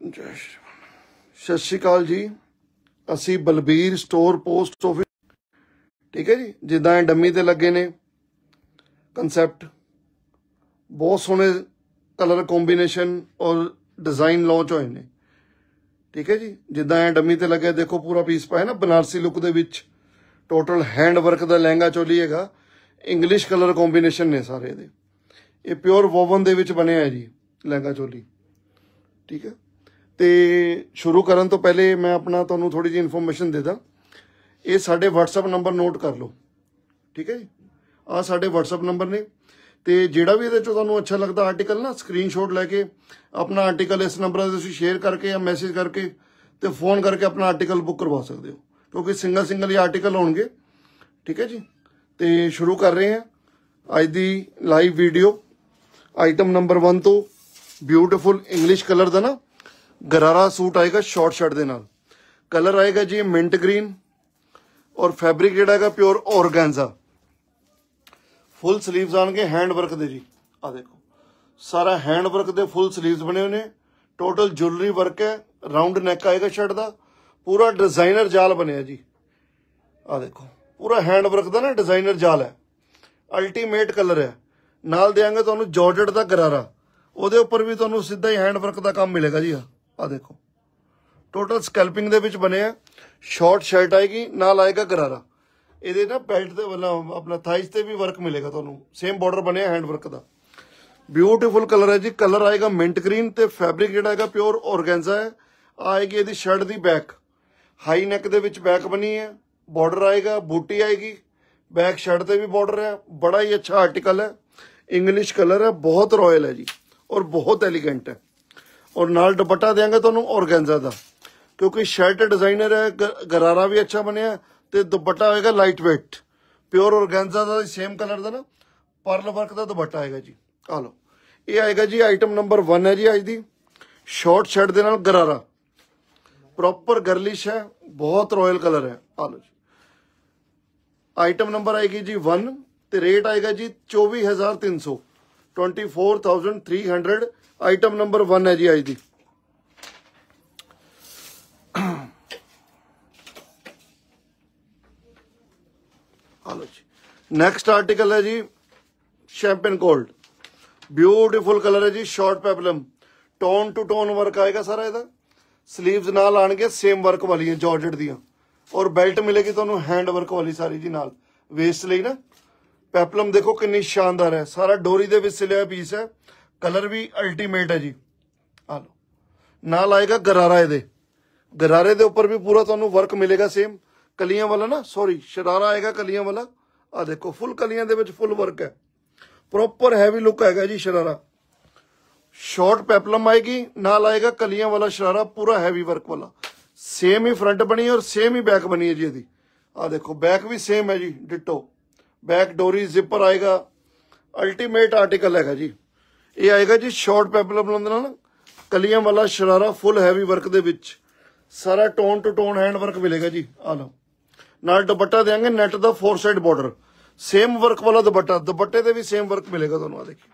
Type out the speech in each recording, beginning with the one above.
ਜੈ ਸਤਿ ਸ਼੍ਰੀ ਅਕਾਲ ਜੀ। ਅਸੀਂ ਬਲਬੀਰ ਸਟੋਰ ਪੋਸਟ ਆਫਿਸ ਠੀਕ ਹੈ ਜੀ? ਜਿੱਦਾਂ ਇਹ ਡੰਮੀ ਤੇ ਲੱਗੇ ਨੇ। ਕਨਸੈਪਟ ਬਹੁਤ ਸੋਹਣੇ ਕਲਰ ਕੰਬੀਨੇਸ਼ਨ ਔਰ ਡਿਜ਼ਾਈਨ ਲਾਂਚ ਹੋਏ ਨੇ। ਠੀਕ ਹੈ ਜੀ? ਜਿੱਦਾਂ ਇਹ ਡੰਮੀ ਤੇ ਲੱਗਿਆ ਦੇਖੋ ਪੂਰਾ ਪੀਸ ਪਾਇਆ ਨਾ ਬਨਾਰਸੀ ਲੁੱਕ ਦੇ ਵਿੱਚ। ਟੋਟਲ ਹੈਂਡ ਵਰਕ ਦਾ ਲਹਿੰਗਾ ਚੋਲੀ ਹੈਗਾ। ਇੰਗਲਿਸ਼ ਕਲਰ ਕੰਬੀਨੇਸ਼ਨ ਨੇ ਸਾਰੇ ਇਹਦੇ। ਇਹ ਪਿਓਰ ਵੋਵਨ ਦੇ ਵਿੱਚ ਬਣਿਆ ਹੈ ਜੀ, ਲਹਿੰਗਾ ਚੋਲੀ। ਠੀਕ ਹੈ? ਤੇ ਸ਼ੁਰੂ ਕਰਨ ਤੋਂ ਪਹਿਲੇ ਮੈਂ ਆਪਣਾ ਤੁਹਾਨੂੰ ਥੋੜੀ ਜਿਹੀ ਇਨਫੋਰਮੇਸ਼ਨ ਦੇ ਦਾਂ। ਇਹ ਸਾਡੇ WhatsApp ਨੰਬਰ ਨੋਟ ਕਰ ਲਓ। ਠੀਕ ਹੈ ਜੀ? ਆ ਸਾਡੇ WhatsApp ਨੰਬਰ ਨੇ। ਤੇ ਜਿਹੜਾ ਵੀ ਇਹਦੇ ਚੋਂ ਤੁਹਾਨੂੰ ਅੱਛਾ ਲੱਗਦਾ ਆਰਟੀਕਲ ਨਾ ਸਕਰੀਨਸ਼ਾਟ ਲੈ ਕੇ ਆਪਣਾ ਆਰਟੀਕਲ ਇਸ ਨੰਬਰ ਤੇ ਤੁਸੀਂ ਸ਼ੇਅਰ ਕਰਕੇ ਜਾਂ ਮੈਸੇਜ ਕਰਕੇ ਤੇ ਫੋਨ ਕਰਕੇ ਆਪਣਾ ਆਰਟੀਕਲ ਬੁੱਕ ਕਰਵਾ ਸਕਦੇ ਹੋ। ਕਿਉਂਕਿ ਸਿੰਗਲ ਸਿੰਗਲ ਹੀ ਆਰਟੀਕਲ ਹੋਣਗੇ। ਠੀਕ ਹੈ ਜੀ? ਤੇ ਸ਼ੁਰੂ ਕਰ ਰਹੇ ਹਾਂ। ਅੱਜ ਦੀ ਲਾਈਵ ਵੀਡੀਓ ਆਈਟਮ ਨੰਬਰ 1 ਤੋਂ ਬਿਊਟੀਫੁਲ ਇੰਗਲਿਸ਼ ਕਲਰ ਦਾ ਨਾ ਗਰਾਰਾ ਸੂਟ ਆਏਗਾ ਸ਼ਾਰਟ ਸ਼ਰਟ ਦੇ ਨਾਲ। ਕਲਰ ਆਏਗਾ ਜੀ ਮਿੰਟ ਗ੍ਰੀਨ ਔਰ ਫੈਬਰਿਕ ਜਿਹੜਾ ਹੈਗਾ ਪਿਓਰ ਔਰਗੈਂਜ਼ਾ ਫੁੱਲ 슬ੀਵਸ ਆਣਗੇ ਹੈਂਡ ਵਰਕ ਦੇ ਜੀ। ਆ ਦੇਖੋ। ਸਾਰਾ ਹੈਂਡ ਵਰਕ ਦੇ ਫੁੱਲ 슬ੀਵਸ ਬਣੇ ਹੋਏ ਨੇ। ਟੋਟਲ ਜੁਐਲਰੀ ਵਰਕ ਹੈ। ਰਾਉਂਡ ਨੈਕ ਆਏਗਾ ਸ਼ਰਟ ਦਾ। ਪੂਰਾ ਡਿਜ਼ਾਈਨਰ ਜਾਲ ਬਣਿਆ ਜੀ। ਆ ਦੇਖੋ। ਪੂਰਾ ਹੈਂਡ ਵਰਕ ਦਾ ਨਾ ਡਿਜ਼ਾਈਨਰ ਜਾਲ ਹੈ। ਅਲਟੀਮੇਟ ਕਲਰ ਹੈ। ਨਾਲ ਦੇਾਂਗੇ ਤੁਹਾਨੂੰ ਜਾਰਜਟ ਦਾ ਗਰਾਰਾ। ਉਹਦੇ ਉੱਪਰ ਵੀ ਤੁਹਾਨੂੰ ਸਿੱਧਾ ਹੀ ਹੈਂਡ ਵਰਕ ਦਾ ਕੰਮ ਮਿਲੇਗਾ ਜੀ ਆ ਦੇਖੋ। ਟੋਟਲ ਸਕੈਲਪਿੰਗ ਦੇ ਵਿੱਚ ਬਣਿਆ ਸ਼ਾਰਟ ਸ਼ਰਟ ਆਏਗੀ, ਨਾਲ ਆਏਗਾ ਗਰਾਰਾ। ਇਹਦੇ ਨਾ ਬੈਲਟ ਤੇ ਵਾਲਾ ਆਪਣਾ ਥਾਈਸ ਤੇ ਵੀ ਵਰਕ ਮਿਲੇਗਾ ਤੁਹਾਨੂੰ। ਸੇਮ ਬਾਰਡਰ ਬਣਿਆ ਹੈਂਡ ਵਰਕ ਦਾ। ਬਿਊਟੀਫੁਲ ਕਲਰ ਹੈ ਜੀ। ਕਲਰ ਆਏਗਾ ਮਿੰਟ ਗ੍ਰੀਨ ਤੇ ਫੈਬਰਿਕ ਜਿਹੜਾ ਹੈਗਾ ਪਿਓਰ ਔਰਗੈਂਜ਼ਾ ਹੈ। ਆਏਗੀ ਇਹਦੀ ਸ਼ਰਟ ਦੀ ਬੈਕ ਹਾਈ ਨੈਕ ਦੇ ਵਿੱਚ ਬੈਕ ਬਣੀ ਹੈ। ਬਾਰਡਰ ਆਏਗਾ, ਬੂਟੀ ਆਏਗੀ। ਬੈਕ ਸ਼ਰਟ ਤੇ ਵੀ ਬਾਰਡਰ ਹੈ। ਬੜਾ ਹੀ ਅੱਛਾ ਆਰਟੀਕਲ ਹੈ। ਇੰਗਲਿਸ਼ ਕਲਰ ਹੈ। ਬਹੁਤ ਰਾਇਲ ਹੈ ਜੀ। ਔਰ ਬਹੁਤ ਐਲੀਗੈਂਟ ਹੈ। ਔਰ ਨਾਲ ਦੁਪੱਟਾ ਦੇਾਂਗੇ ਤੁਹਾਨੂੰ ਔਰਗੈਂਜ਼ਾ ਦਾ। ਕਿਉਂਕਿ ਸ਼ਰਟ ਡਿਜ਼ਾਈਨਰ ਹੈ, ਗ- ਗਰਾਰਾ ਵੀ ਅੱਛਾ ਬਣਿਆ ਤੇ ਦੁਪੱਟਾ ਹੋਏਗਾ ਲਾਈਟ weight ਪਿਓਰ ਔਰਗੈਂਜ਼ਾ ਦਾ ਸੇਮ ਕਲਰ ਦਾ ਨਾ, ਪਰਲ ਵਰਕ ਦਾ ਦੁਪੱਟਾ ਆਏਗਾ ਜੀ। ਆ ਲਓ, ਇਹ ਆਏਗਾ ਜੀ ਆਈਟਮ ਨੰਬਰ 1 ਹੈ ਜੀ ਅੱਜ ਦੀ। ਸ਼ਾਰਟ ਸ਼ਰਟ ਦੇ ਨਾਲ ਗਰਾਰਾ। ਪ੍ਰੋਪਰ ਗਰਲਿਸ਼ ਹੈ, ਬਹੁਤ ਰਾਇਲ ਕਲਰ ਹੈ। ਆ ਲਓ ਜੀ। ਆਈਟਮ ਨੰਬਰ ਆਏਗੀ ਜੀ 1 ਤੇ ਰੇਟ ਆਏਗਾ ਜੀ 24300 24300 ਆਈਟਮ ਨੰਬਰ 1 ਹੈ ਜੀ ਅੱਜ ਦੀ। ਆ ਜੀ। ਨੈਕਸਟ ਆਰਟੀਕਲ ਹੈ ਜੀ ਸ਼ੈਂਪੇਨ ਕੋਲਡ ਬਿਊਟੀਫੁਲ ਕਲਰ ਹੈ ਜੀ short peplum tone to tone work ਆਏਗਾ ਸਾਰਾ ਇਹਦਾ। 슬ੀਵਸ ਨਾਲ ਆਣਗੇ ਸੇਮ ਵਰਕ ਵਾਲੀਆਂ ਜਾਰਜਟ ਦੀਆਂ। ਔਰ ਬੈਲਟ ਮਿਲੇਗੀ ਤੁਹਾਨੂੰ ਹੈਂਡ ਵਰਕ ਵਾਲੀ ਸਾਰੀ ਜੀ ਨਾਲ। ਵੇਸਟ ਲਈ ਨਾ। ਪੈਪਲਮ ਦੇਖੋ ਕਿੰਨੀ ਸ਼ਾਨਦਾਰ ਹੈ। ਸਾਰਾ ਡੋਰੀ ਦੇ ਵਿੱਚ ਸਿਲਿਆ ਪੀਸ ਹੈ। ਕਲਰ ਵੀ ਅਲਟੀਮੇਟ ਹੈ ਜੀ। ਆ ਲਓ। ਨਾਲ ਆਏਗਾ ਗਰਾਰਾ ਇਹਦੇ। ਗਰਾਰੇ ਦੇ ਉੱਪਰ ਵੀ ਪੂਰਾ ਤੁਹਾਨੂੰ ਵਰਕ ਮਿਲੇਗਾ ਸੇਮ ਕਲੀਆਂ ਵਾਲਾ ਨਾ ਸੌਰੀ ਸ਼ਰਾਰਾ ਆਏਗਾ ਕਲੀਆਂ ਵਾਲਾ। ਆ ਦੇਖੋ ਫੁੱਲ ਕਲੀਆਂ ਦੇ ਵਿੱਚ ਫੁੱਲ ਵਰਕ ਹੈ। ਪ੍ਰੋਪਰ ਹੈਵੀ ਲੁੱਕ ਹੈਗਾ ਜੀ ਸ਼ਰਾਰਾ। ਸ਼ਾਰਟ ਪੈਪਲਮ ਆਏਗੀ, ਨਾਲ ਆਏਗਾ ਕਲੀਆਂ ਵਾਲਾ ਸ਼ਰਾਰਾ, ਪੂਰਾ ਹੈਵੀ ਵਰਕ ਵਾਲਾ। ਸੇਮ ਹੀ ਫਰੰਟ ਬਣੀ ਔਰ ਸੇਮ ਹੀ ਬੈਕ ਬਣੀ ਹੈ ਜੀ ਇਹਦੀ। ਆ ਦੇਖੋ ਬੈਕ ਵੀ ਸੇਮ ਹੈ ਜੀ ਡਿਟੋ ਬੈਕ ਡੋਰੀ ਜ਼ਿਪਰ ਆਏਗਾ। ਅਲਟੀਮੇਟ ਆਰਟੀਕਲ ਹੈਗਾ ਜੀ। ਇਹ ਆਏਗਾ ਜੀ ਸ਼ਾਰਟ ਪੈਪਲਮ ਦੇ ਨਾਲ ਕਲੀਆਂ ਵਾਲਾ ਸ਼ਰਾਰਾ ਫੁੱਲ ਹੈਵੀ ਵਰਕ ਦੇ ਵਿੱਚ। ਸਾਰਾ tone to tone hand work ਮਿਲੇਗਾ ਜੀ। ਆ ਲਓ। ਨਾਲ ਦੁਪੱਟਾ ਦੇਾਂਗੇ ਨੈਟ ਦਾ four side border same work ਵਾਲਾ ਦੁਪੱਟਾ। ਦੁਪੱਟੇ ਤੇ ਵੀ ਸੇਮ ਵਰਕ ਮਿਲੇਗਾ ਤੁਹਾਨੂੰ, ਆ ਦੇਖੀ।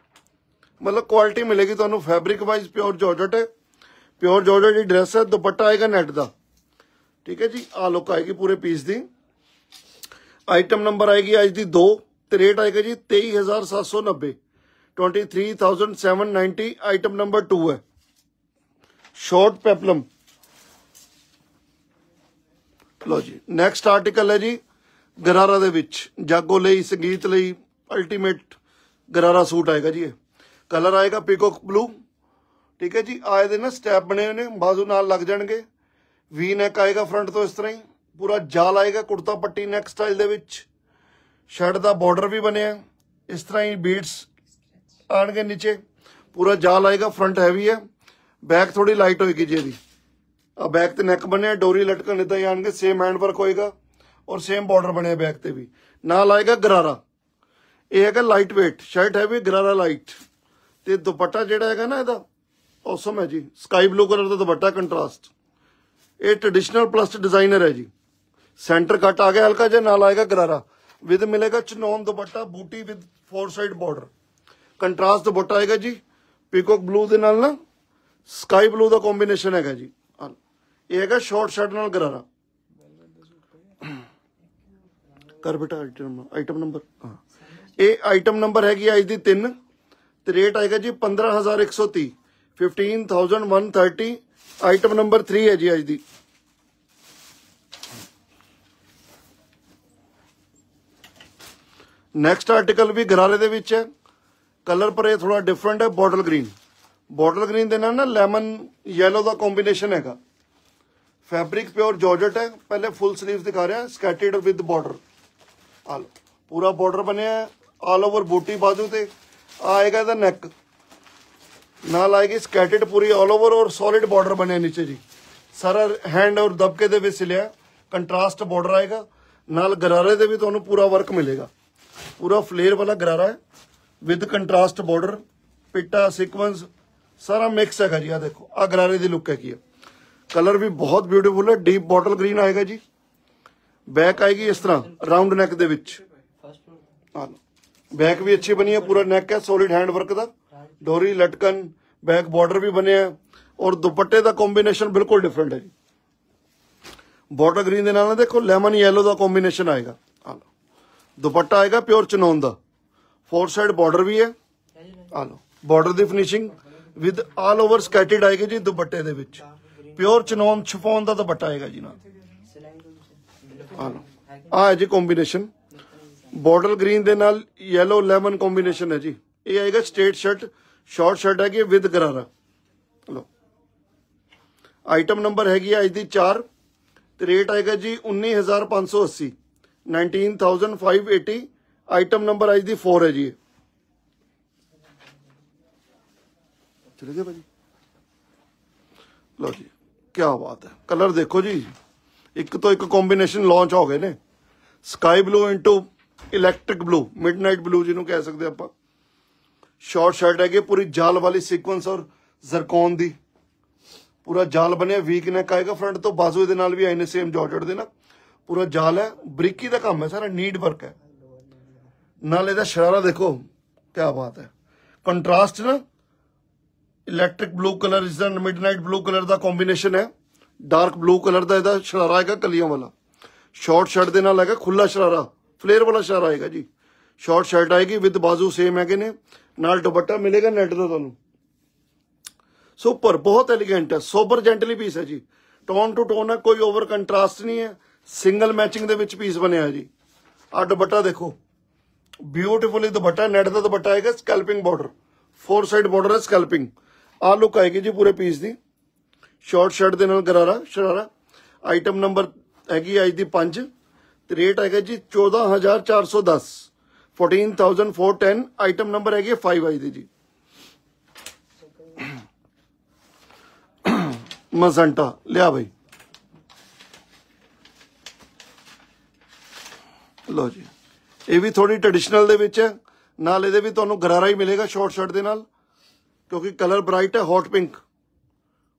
ਮਤਲਬ ਕੁਆਲਿਟੀ ਮਿਲੇਗੀ ਤੁਹਾਨੂੰ। ਫੈਬਰਿਕ ਵਾਈਜ਼ ਪਿਓਰ ਜਾਰਜਟ ਹੈ। ਪਿਓਰ ਜਾਰਜਟ ਦੀ ਡਰੈਸ ਹੈ, ਦੁਪੱਟਾ ਆਏਗਾ ਨੈਟ ਦਾ। ਠੀਕ ਹੈ ਜੀ? ਆ ਲੁੱਕ ਆਏਗੀ ਪੂਰੇ ਪੀਸ ਦੀ। ਆਈਟਮ ਨੰਬਰ ਆਏਗੀ ਅੱਜ ਦੀ 2 ਤੇ ਰੇਟ ਆਏਗਾ ਜੀ 23790 23790 ਆਈਟਮ ਨੰਬਰ 2 ਹੈ ਸ਼ਾਰਟ ਪੈਪਲਮ ਲੋ ਜੀ ਨੈਕਸਟ ਆਰਟੀਕਲ ਹੈ ਜੀ, ਗਰਾਰਾ ਦੇ ਵਿੱਚ। ਜਾਗੋ ਲਈ, ਸੰਗੀਤ ਲਈ ਅਲਟੀਮੇਟ ਗਰਾਰਾ ਸੂਟ ਆਏਗਾ ਜੀ ਇਹ। ਕਲਰ ਆਏਗਾ ਪੀਕੋਕ ਬਲੂ ਠੀਕ ਹੈ ਜੀ, ਆਏ ਦੇ ਨਾ ਸਟੈਪ ਬਣੇ ਹੋਏ ਨੇ, ਬਾਜ਼ੂ ਨਾਲ ਲੱਗ ਜਾਣਗੇ। ਵੀ ਨੈਕ ਆਏਗਾ ਫਰੰਟ ਤੋਂ ਇਸ ਤਰ੍ਹਾਂ ਹੀ। ਪੂਰਾ ਜਾਲ ਆਏਗਾ, ਕੁੜਤਾ ਪੱਟੀ ਨੈਕ ਸਟਾਈਲ ਦੇ ਵਿੱਚ। ਸ਼ਰਟ ਦਾ ਬਾਰਡਰ ਵੀ ਬਣਿਆ। ਇਸ ਤਰ੍ਹਾਂ ਹੀ ਬੀਟਸ ਆਣਗੇ ਨੀਚੇ ਪੂਰਾ ਜਾਲ ਆਏਗਾ ਫਰੰਟ ਹੈਵੀ ਹੈ ਬੈਕ ਥੋੜੀ ਲਾਈਟ ਹੋਏਗੀ ਜੀ ਇਹਦੀ ਆ ਬੈਕ ਤੇ ਨੈਕ ਬਣਿਆ ਡੋਰੀ ਲਟਕਣ ਇਦਾਂ ਹੀ ਆਣਗੇ ਸੇਮ ਹੈਂਡ ਵਰਕ ਹੋਏਗਾ ਔਰ ਸੇਮ ਬਾਰਡਰ ਬਣਿਆ ਬੈਕ ਤੇ ਵੀ ਨਾਲ ਆਏਗਾ ਗਰਾਰਾ ਇਹ ਹੈਗਾ light weight shirt heavy gharara light ਤੇ ਦੁਪੱਟਾ ਜਿਹੜਾ ਹੈਗਾ ਨਾ ਇਹਦਾ ਔਸਮ ਹੈ ਜੀ ਸਕਾਈ ਬਲੂ ਕਲਰ ਦਾ ਦੁਪੱਟਾ ਕੰਟਰਾਸਟ ਇਹ ਟ੍ਰੈਡੀਸ਼ਨਲ ਪਲੱਸ ਡਿਜ਼ਾਈਨਰ ਹੈ ਜੀ ਸੈਂਟਰ ਕੱਟ ਆ ਗਿਆ ਹਲਕਾ ਜਿਹਾ ਨਾਲ ਆਏਗਾ ਗਰਾਰਾ ਵਿਦ ਮਿਲੇਗਾ ਚਨੌਨ ਦੁਪੱਟਾ ਬੂਟੀ with four side border contrast dupatta ਆਏਗਾ ਜੀ, ਪੀਕੋਕ ਬਲੂ ਦੇ ਨਾਲ ਨਾ ਸਕਾਈ ਬਲੂ ਦਾ ਕੰਬੀਨੇਸ਼ਨ ਹੈਗਾ ਜੀ। ਇਹ ਹੈਗਾ ਸ਼ਾਰਟ ਸ਼ਰਟ ਨਾਲ ਗਰਾਰਾ। ਕਰ ਬੇਟਾ ਆਈਟਮ ਆਈਟਮ ਨੰਬਰ ਹਾਂ। ਇਹ ਆਈਟਮ ਨੰਬਰ ਹੈਗੀ ਅੱਜ ਦੀ 3 ਤੇ ਰੇਟ ਆਏਗਾ ਜੀ 15130 15130 ਆਈਟਮ ਨੰਬਰ 3 ਹੈ ਜੀ ਅੱਜ ਦੀ। ਨੈਕਸਟ ਆਰਟੀਕਲ ਵੀ ਗਰਾਰੇ ਦੇ ਵਿੱਚ ਹੈ। ਕਲਰ ਪਰ ਇਹ ਥੋੜਾ ਡਿਫਰੈਂਟ ਹੈ, ਬੋਟਲ ਗ੍ਰੀਨ। ਬੋਟਲ ਗ੍ਰੀਨ ਦੇ ਨਾਲ ਨਾ ਲੈਮਨ ਯੈਲੋ ਦਾ ਕੰਬੀਨੇਸ਼ਨ ਹੈਗਾ। ਫੈਬਰਿਕ ਪਿਓਰ ਜਾਰਜਟ ਹੈ, ਪਹਿਲੇ ਫੁੱਲ 슬ੀਵਸ ਦਿਖਾ ਰਿਹਾ ਸਕੈਟਰਡ ਵਿਦ ਬਾਰਡਰ ਆ ਲਓ, ਪੂਰਾ ਬਾਰਡਰ ਬਣਿਆ ਆਲ ਓਵਰ ਬੂਟੀ ਬਾਜੂ ਤੇ। ਆਏਗਾ ਇਹਦਾ ਨੈਕ ਨਾਲ ਆਏਗੀ ਸਕੈਟਰਡ ਪੂਰੀ ਆਲ ਓਵਰ ਔਰ ਸੋਲਿਡ ਬਾਰਡਰ ਬਣਿਆ ਨੀਚੇ ਜੀ। ਸਾਰਾ ਹੈਂਡ ਔਰ ਦਬਕੇ ਦੇ ਵਿੱਚ ਸਿਲਿਆ ਕੰਟਰਾਸਟ ਬਾਰਡਰ ਆਏਗਾ। ਨਾਲ ਗਰਾਰੇ ਦੇ ਵੀ ਤੁਹਾਨੂੰ ਪੂਰਾ ਵਰਕ ਮਿਲੇਗਾ। ਪੂਰਾ ਫਲੇਅਰ ਵਾਲਾ ਗਰਾਰਾ ਹੈ। ਵਿਦ ਕੰਟਰਾਸਟ ਬਾਰਡਰ ਪਿੱਟਾ ਸੀਕੁਐਂਸ ਸਾਰਾ ਮਿਕਸ ਹੈਗਾ ਜੀ ਆ ਦੇਖੋ ਆ ਗਰਾਰੇ ਦੀ ਲੁੱਕ ਹੈਗੀ ਆ। ਕਲਰ ਵੀ ਬਹੁਤ ਬਿਊਟੀਫੁਲ ਹੈ ਡੀਪ ਬੋਟਲ ਗ੍ਰੀਨ ਆਏਗਾ ਜੀ। ਬੈਕ ਆਏਗੀ ਇਸ ਤਰ੍ਹਾਂ ਰਾਉਂਡ ਨੈਕ ਦੇ ਵਿੱਚ। ਆ ਬੈਕ ਵੀ ਅੱਛੀ ਬਣੀ ਹੈ, ਪੂਰਾ ਨੈਕ ਹੈ ਸੋਲਿਡ ਹੈਂਡ ਵਰਕ ਦਾ। ਡੋਰੀ ਲਟਕਨ ਬੈਕ ਬਾਰਡਰ ਵੀ ਬਣਿਆ ਔਰ ਦੁਪੱਟੇ ਦਾ ਕੰਬੀਨੇਸ਼ਨ ਬਿਲਕੁਲ ਡਿਫਰੈਂਟ ਹੈ ਜੀ। ਬਾਰਡਰ ਗ੍ਰੀਨ ਦੇ ਨਾਲ ਨਾ ਦੇਖੋ ਲੈਮਨ ਯੈਲੋ ਦਾ ਕੰਬੀਨੇਸ਼ਨ ਆਏਗਾ। ਆ ਦੁਪੱਟਾ ਆਏਗਾ ਪਿਓਰ ਚਨੌਨ ਦਾ। ਫੋਰ ਸਾਈਡ ਬਾਰਡਰ ਵੀ ਹੈ। ਆ ਲਓ। Border the finishing with all over scattered ਆਏਗਾ ਜੀ ਦੁਪੱਟੇ ਦੇ ਵਿੱਚ। ਪਿਓਰ ਚਨੌਨ ਛਪਾਉਣ ਦਾ ਦੁਪੱਟਾ ਆਏਗਾ ਜੀ ਨਾਲ। ਆ ਲਓ। ਆ ਹੈ ਜੀ ਕੰਬੀਨੇਸ਼ਨ ਬਾਰਡਰ ਗ੍ਰੀਨ ਦੇ ਨਾਲ yellow ਲੈਮਨ ਕੰਬੀਨੇਸ਼ਨ ਹੈ ਜੀ। ਇਹ ਆਏਗਾ ਸਟ੍ਰੇਟ ਸ਼ਰਟ ਸ਼ਾਰਟ ਸ਼ਰਟ ਹੈਗੀ ਵਿਦ ਗਰਾਰਾ। ਲਓ। ਆਈਟਮ ਨੰਬਰ ਹੈਗੀ ਹੈ ਅੱਜ ਦੀ 4 ਤੇ ਰੇਟ ਆਏਗਾ ਜੀ 19580 19580 ਆਈਟਮ ਨੰਬਰ ਅੱਜ ਦੀ 4 ਹੈ ਜੀ। ਇਹ। ਚਲੇ ਗਏ ਭਾਜੀ। ਲਓ ਜੀ ਕੀ ਬਾਤ ਹੈ। ਕਲਰ ਦੇਖੋ ਜੀ। ਇੱਕ ਤੋਂ ਇੱਕ ਕੰਬੀਨੇਸ਼ਨ ਲਾਂਚ ਹੋ ਗਏ ਨੇ। Sky blue into electric blue midnight blue ਜਿਹਨੂੰ ਕਹਿ ਸਕਦੇ ਆਪਾਂ। ਸ਼ਾਰਟ ਸ਼ਰਟ ਹੈਗੇ, ਪੂਰੀ ਜਾਲ ਵਾਲੀ ਸੀਕੁਐਂਸ ਔਰ ਜ਼ਰਕੌਨ ਦੀ। ਪੂਰਾ ਜਾਲ ਬਣਿਆ ਵੀਕ ਨੈਕ ਆਏਗਾ ਫਰੰਟ ਤੋਂ ਬਾਜ਼ੂ ਦੇ ਨਾਲ ਵੀ ਆਏ ਨੇ ਸੇਮ ਜਾਰਜਟ ਦੇ ਨਾਲ। ਪੂਰਾ ਜਾਲ ਹੈ, ਬਰੀਕੀ ਦਾ ਕੰਮ ਹੈ, ਸਾਰਾ ਨੀਡ ਵਰਕ ਹੈ। ਨਾਲ ਇਹਦਾ ਸ਼ਰਾਰਾ ਦੇਖੋ ਕੀ ਬਾਤ ਹੈ। ਕੰਟਰਾਸਟ ਨਾ ਇਲੈਕਟ੍ਰਿਕ ਬਲੂ ਕਲਰ ਇਸ ਦਾ ਮਿਡਨਾਈਟ ਬਲੂ ਕਲਰ ਦਾ ਕੰਬੀਨੇਸ਼ਨ ਹੈ। ਡਾਰਕ ਬਲੂ ਕਲਰ ਦਾ ਇਹਦਾ ਸ਼ਰਾਰਾ ਹੈਗਾ ਕਲੀਆਂ ਵਾਲਾ। ਸ਼ਾਰਟ ਸ਼ਰਟ ਦੇ ਨਾਲ ਹੈਗਾ ਖੁੱਲਾ ਸ਼ਰਾਰਾ ਫਲੇਅਰ ਵਾਲਾ ਸ਼ਰਾਰਾ ਹੈਗਾ ਜੀ। ਸ਼ਾਰਟ ਸ਼ਰਟ ਆਏਗੀ ਵਿਦ ਬਾਜ਼ੂ ਸੇਮ ਹੈਗੇ ਨੇ, ਨਾਲ ਦੁਪੱਟਾ ਮਿਲੇਗਾ ਨੈਟ ਦਾ ਤੁਹਾਨੂੰ। ਸੁਪਰ ਬਹੁਤ ਐਲੀਗੈਂਟ ਹੈ ਸੋਬਰ ਜੈਂਟਲੀ ਪੀਸ ਹੈ ਜੀ। ਟੋਨ ਟੂ ਟੋਨ ਹੈ, ਕੋਈ ਓਵਰ ਕੰਟਰਾਸਟ ਨਹੀਂ ਹੈ। ਸਿੰਗਲ ਮੈਚਿੰਗ ਦੇ ਵਿੱਚ ਪੀਸ ਬਣਿਆ ਹੈ ਜੀ। ਆ ਦੁਪੱਟਾ ਦੇਖੋ। ਬਿਊਟੀਫੁਲੀ ਦੁਪੱਟਾ ਨੈਟ ਦਾ ਦੁਪੱਟਾ ਆਏਗਾ scalloping border four side border ਹੈ ਸਕੈਲਪਿੰਗ ਆ ਲੁੱਕ ਆਏਗੀ ਜੀ ਪੂਰੇ ਪੀਸ ਦੀ। ਸ਼ਾਰਟ ਸ਼ਰਟ ਦੇ ਨਾਲ ਗਰਾਰਾ, ਸ਼ਰਾਰਾ। ਆਈਟਮ ਨੰਬਰ ਹੈਗੀ ਅੱਜ ਦੀ 5 ਤੇ ਰੇਟ ਹੈਗਾ ਜੀ 14410 14410 ਆਈਟਮ ਨੰਬਰ ਹੈਗੀ 5 ਅੱਜ ਦੀ ਜੀ। ਮਜ਼ੰਟਾ ਲਿਆ ਬਈ। ਲੋ ਜੀ। ਇਹ ਵੀ ਥੋੜੀ ਟ੍ਰੈਡੀਸ਼ਨਲ ਦੇ ਵਿੱਚ ਹੈ। ਨਾਲ ਇਹਦੇ ਵੀ ਤੁਹਾਨੂੰ ਗਰਾਰਾ ਹੀ ਮਿਲੇਗਾ ਸ਼ਾਰਟ ਸ਼ਰਟ ਦੇ ਨਾਲ, ਕਿਉਂਕਿ ਕਲਰ ਬ੍ਰਾਈਟ ਹੈ hot pink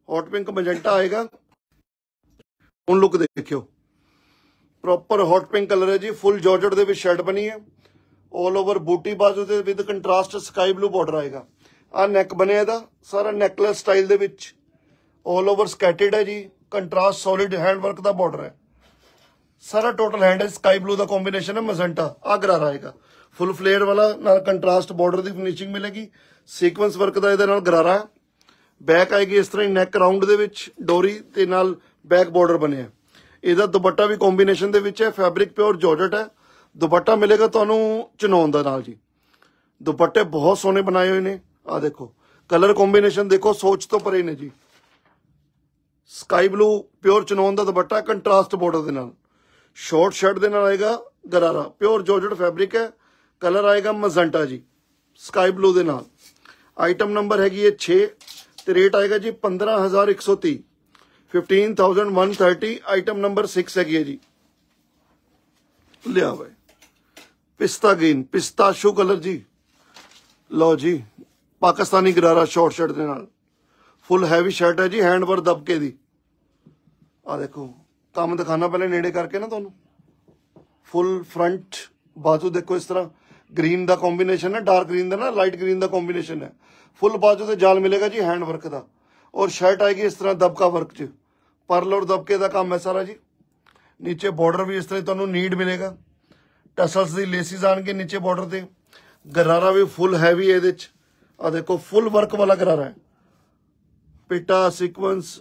hot pink magenta ਆਏਗਾ। ਹੁਣ ਲੁੱਕ ਦੇਖਿਓ। ਪ੍ਰੋਪਰ ਹੌਟ ਪਿੰਕ ਕਲਰ ਹੈ ਜੀ ਫੁੱਲ ਜਾਰਜਟ ਦੇ ਵਿੱਚ ਸ਼ਰਟ ਬਣੀ ਹੈ। 올 ਓਵਰ ਬੂਟੀ ਬਾਜੂ ਤੇ with contrast sky blue border ਆਏਗਾ। ਆ ਨੈਕ ਬਣਿਆ ਇਹਦਾ, ਸਾਰਾ ਨੈਕਲੈਸ ਸਟਾਈਲ ਦੇ ਵਿੱਚ। 올 ਓਵਰ ਸਕੈਟਡ ਹੈ ਜੀ ਕੰਟਰਾਸਟ ਸੋਲਿਡ ਹੈਂਡ ਵਰਕ ਦਾ ਬਾਰਡਰ ਹੈ। ਸਾਰਾ ਟੋਟਲ ਹੈਂਡ ਹੈ ਸਕਾਈ ਬਲੂ ਦਾ ਕੰਬੀਨੇਸ਼ਨ ਹੈ ਮਜ਼ੰਟਾ ਆ ਗਰਾਰਾ ਆਏਗਾ ਫੁੱਲ ਫਲੇਅਰ ਵਾਲਾ, ਨਾਲ ਕੰਟਰਾਸਟ ਬਾਰਡਰ ਦੀ ਫਿਨਿਸ਼ਿੰਗ ਮਿਲੇਗੀ। ਸੀਕੁਐਂਸ ਵਰਕ ਦਾ ਇਹਦੇ ਨਾਲ ਗਰਾਰਾ। ਬੈਕ ਆਏਗੀ ਇਸ ਤਰ੍ਹਾਂ ਹੀ ਨੈਕ ਰਾਉਂਡ ਦੇ ਵਿੱਚ, ਡੋਰੀ ਤੇ ਨਾਲ ਬੈਕ ਬਾਰਡਰ ਬਣਿਆ ਇਹਦਾ ਦੁਪੱਟਾ ਵੀ ਕੰਬੀਨੇਸ਼ਨ ਦੇ ਵਿੱਚ ਹੈ ਫੈਬਰਿਕ ਪਿਓਰ ਜਾਰਜਟ ਹੈ। ਦੁਪੱਟਾ ਮਿਲੇਗਾ ਤੁਹਾਨੂੰ ਚਨੌਨ ਦਾ ਨਾਲ ਜੀ। ਦੁਪੱਟੇ ਬਹੁਤ ਸੋਹਣੇ ਬਣਾਏ ਹੋਏ ਨੇ ਆ ਦੇਖੋ। ਕਲਰ ਕੰਬੀਨੇਸ਼ਨ ਦੇਖੋ, ਸੋਚ ਤੋਂ ਪਰੇ ਨੇ ਜੀ। ਸਕਾਈ ਬਲੂ ਪਿਓਰ ਚਨੌਨ ਦਾ ਦੁਪੱਟਾ ਕੰਟਰਾਸਟ ਬਾਰਡਰ ਦੇ ਨਾਲ। ਸ਼ਾਰਟ ਸ਼ਰਟ ਦੇ ਨਾਲ ਆਏਗਾ ਗਰਾਰਾ ਪਿਓਰ ਜਾਰਜਟ ਫੈਬਰਿਕ ਹੈ ਕਲਰ ਆਏਗਾ ਮਜ਼ੰਟਾ ਜੀ ਸਕਾਈ ਬਲੂ ਦੇ ਨਾਲ ਆਈਟਮ ਨੰਬਰ ਹੈਗੀ ਹੈ 6 ਤੇ ਰੇਟ ਆਏਗਾ ਜੀ 15130 15130 ਆਈਟਮ ਨੰਬਰ 6 ਹੈਗੀ ਹੈ ਜੀ ਲਿਆ ਵੇ ਪਿਸਤਾ ਗ੍ਰੀਨ ਪਿਸਤਾਸ਼ੂ ਕਲਰ ਜੀ ਲਓ ਜੀ ਪਾਕਿਸਤਾਨੀ ਗਰਾਰਾ ਸ਼ਾਰਟ ਸ਼ਰਟ ਦੇ ਨਾਲ ਫੁੱਲ ਹੈਵੀ ਸ਼ਰਟ ਹੈ ਜੀ ਹੈਂਡ ਵਰ ਦਬਕੇ ਦੀ ਆ ਦੇਖੋ ਕੰਮ ਦਿਖਾਣਾ ਪਹਿਲੇ ਨੇੜੇ ਕਰਕੇ ਨਾ ਤੁਹਾਨੂੰ। ਫੁੱਲ ਫਰੰਟ ਬਾਜੂ ਦੇਖੋ ਇਸ ਤਰ੍ਹਾਂ। ਗ੍ਰੀਨ ਦਾ ਕੰਬੀਨੇਸ਼ਨ ਹੈ ਡਾਰਕ ਗ੍ਰੀਨ ਦਾ ਨਾ ਲਾਈਟ ਗ੍ਰੀਨ ਦਾ ਕੰਬੀਨੇਸ਼ਨ ਹੈ। ਫੁੱਲ ਬਾਜੂ ਤੇ ਜਾਲ ਮਿਲੇਗਾ ਜੀ ਹੈਂਡ ਵਰਕ ਦਾ। ਔਰ ਸ਼ਰਟ ਆਏਗੀ ਇਸ ਤਰ੍ਹਾਂ ਦਬਕਾ ਵਰਕ 'ਚ। ਪਰਲ ਔਰ ਦਬਕੇ ਦਾ ਕੰਮ ਹੈ ਸਾਰਾ ਜੀ। ਨੀਚੇ ਬਾਰਡਰ ਵੀ ਇਸ ਤਰ੍ਹਾਂ ਹੀ ਤੁਹਾਨੂੰ ਨੀਡ ਮਿਲੇਗਾ। ਟਸਲਸ ਦੀ ਲੇਸਿਸ ਆਣਗੇ ਨੀਚੇ ਬਾਰਡਰ ਤੇ। ਗਰਾਰਾ ਵੀ ਫੁੱਲ ਹੈਵੀ ਇਹਦੇ 'ਚ। ਆ ਦੇਖੋ ਫੁੱਲ ਵਰਕ ਵਾਲਾ ਗਰਾਰਾ ਹੈ। ਪਿੱਟਾ ਸੀਕੁਐਂਸ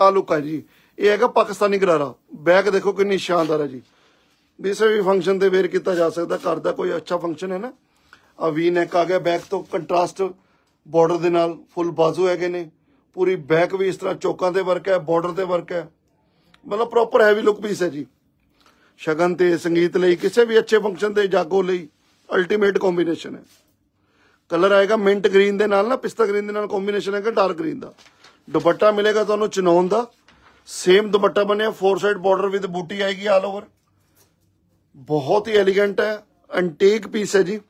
ਆ ਲੁੱਕ ਹੈ ਜੀ। ਇਹ ਹੈਗਾ ਪਾਕਿਸਤਾਨੀ ਗਰਾਰਾ। ਬੈਕ ਦੇਖੋ ਕਿੰਨੀ ਸ਼ਾਨਦਾਰ ਹੈ ਜੀ। ਕਿਸੇ ਵੀ ਫੰਕਸ਼ਨ ਤੇ ਵੇਅਰ ਕੀਤਾ ਜਾ ਸਕਦਾ। ਘਰ ਦਾ ਕੋਈ ਅੱਛਾ ਫੰਕਸ਼ਨ ਹੈ ਨਾ। ਆ ਵੀ ਨੈਕ ਆ ਗਿਆ। ਬੈਕ ਤੋਂ ਕੰਟਰਾਸਟ ਬਾਰਡਰ ਦੇ ਨਾਲ ਫੁੱਲ ਬਾਜ਼ੂ ਹੈਗੇ ਨੇ। ਪੂਰੀ ਬੈਕ ਵੀ ਇਸ ਤਰ੍ਹਾਂ ਚੌਕਾਂ ਤੇ ਵਰਕ ਹੈ ਬਾਰਡਰ ਤੇ ਵਰਕ ਹੈ। ਮਤਲਬ ਪ੍ਰੋਪਰ ਹੈਵੀ ਲੁੱਕ ਪੀਸ ਹੈ ਜੀ। ਸ਼ਗਨ ਤੇ ਸੰਗੀਤ ਲਈ ਕਿਸੇ ਵੀ ਅੱਛੇ ਫੰਕਸ਼ਨ ਤੇ ਜਾਗੋ ਲਈ ਅਲਟੀਮੇਟ ਕੰਬੀਨੇਸ਼ਨ ਹੈ। ਕਲਰ ਆਏਗਾ ਮਿੰਟ ਗ੍ਰੀਨ ਦੇ ਨਾਲ ਨਾ, ਪਿਸਤਾ ਗ੍ਰੀਨ ਦੇ ਨਾਲ ਕੰਬੀਨੇਸ਼ਨ ਹੈਗਾ ਡਾਰਕ ਗ੍ਰੀਨ ਦਾ। ਦੁਪੱਟਾ ਮਿਲੇਗਾ ਤੁਹਾਨੂੰ ਚਨੌਨ ਦਾ। ਸੇਮ ਦੁਪੱਟਾ ਬਣਿਆ ਫੋਰ ਸਾਈਡ ਬਾਰਡਰ ਵਿਦ ਬੂਟੀ ਆਏਗੀ ਆਲ ਓਵਰ ਬਹੁਤ ਹੀ ਐਲੀਗੈਂਟ ਹੈ ਐਂਟੀਕ ਪੀਸ ਹੈ ਜੀ।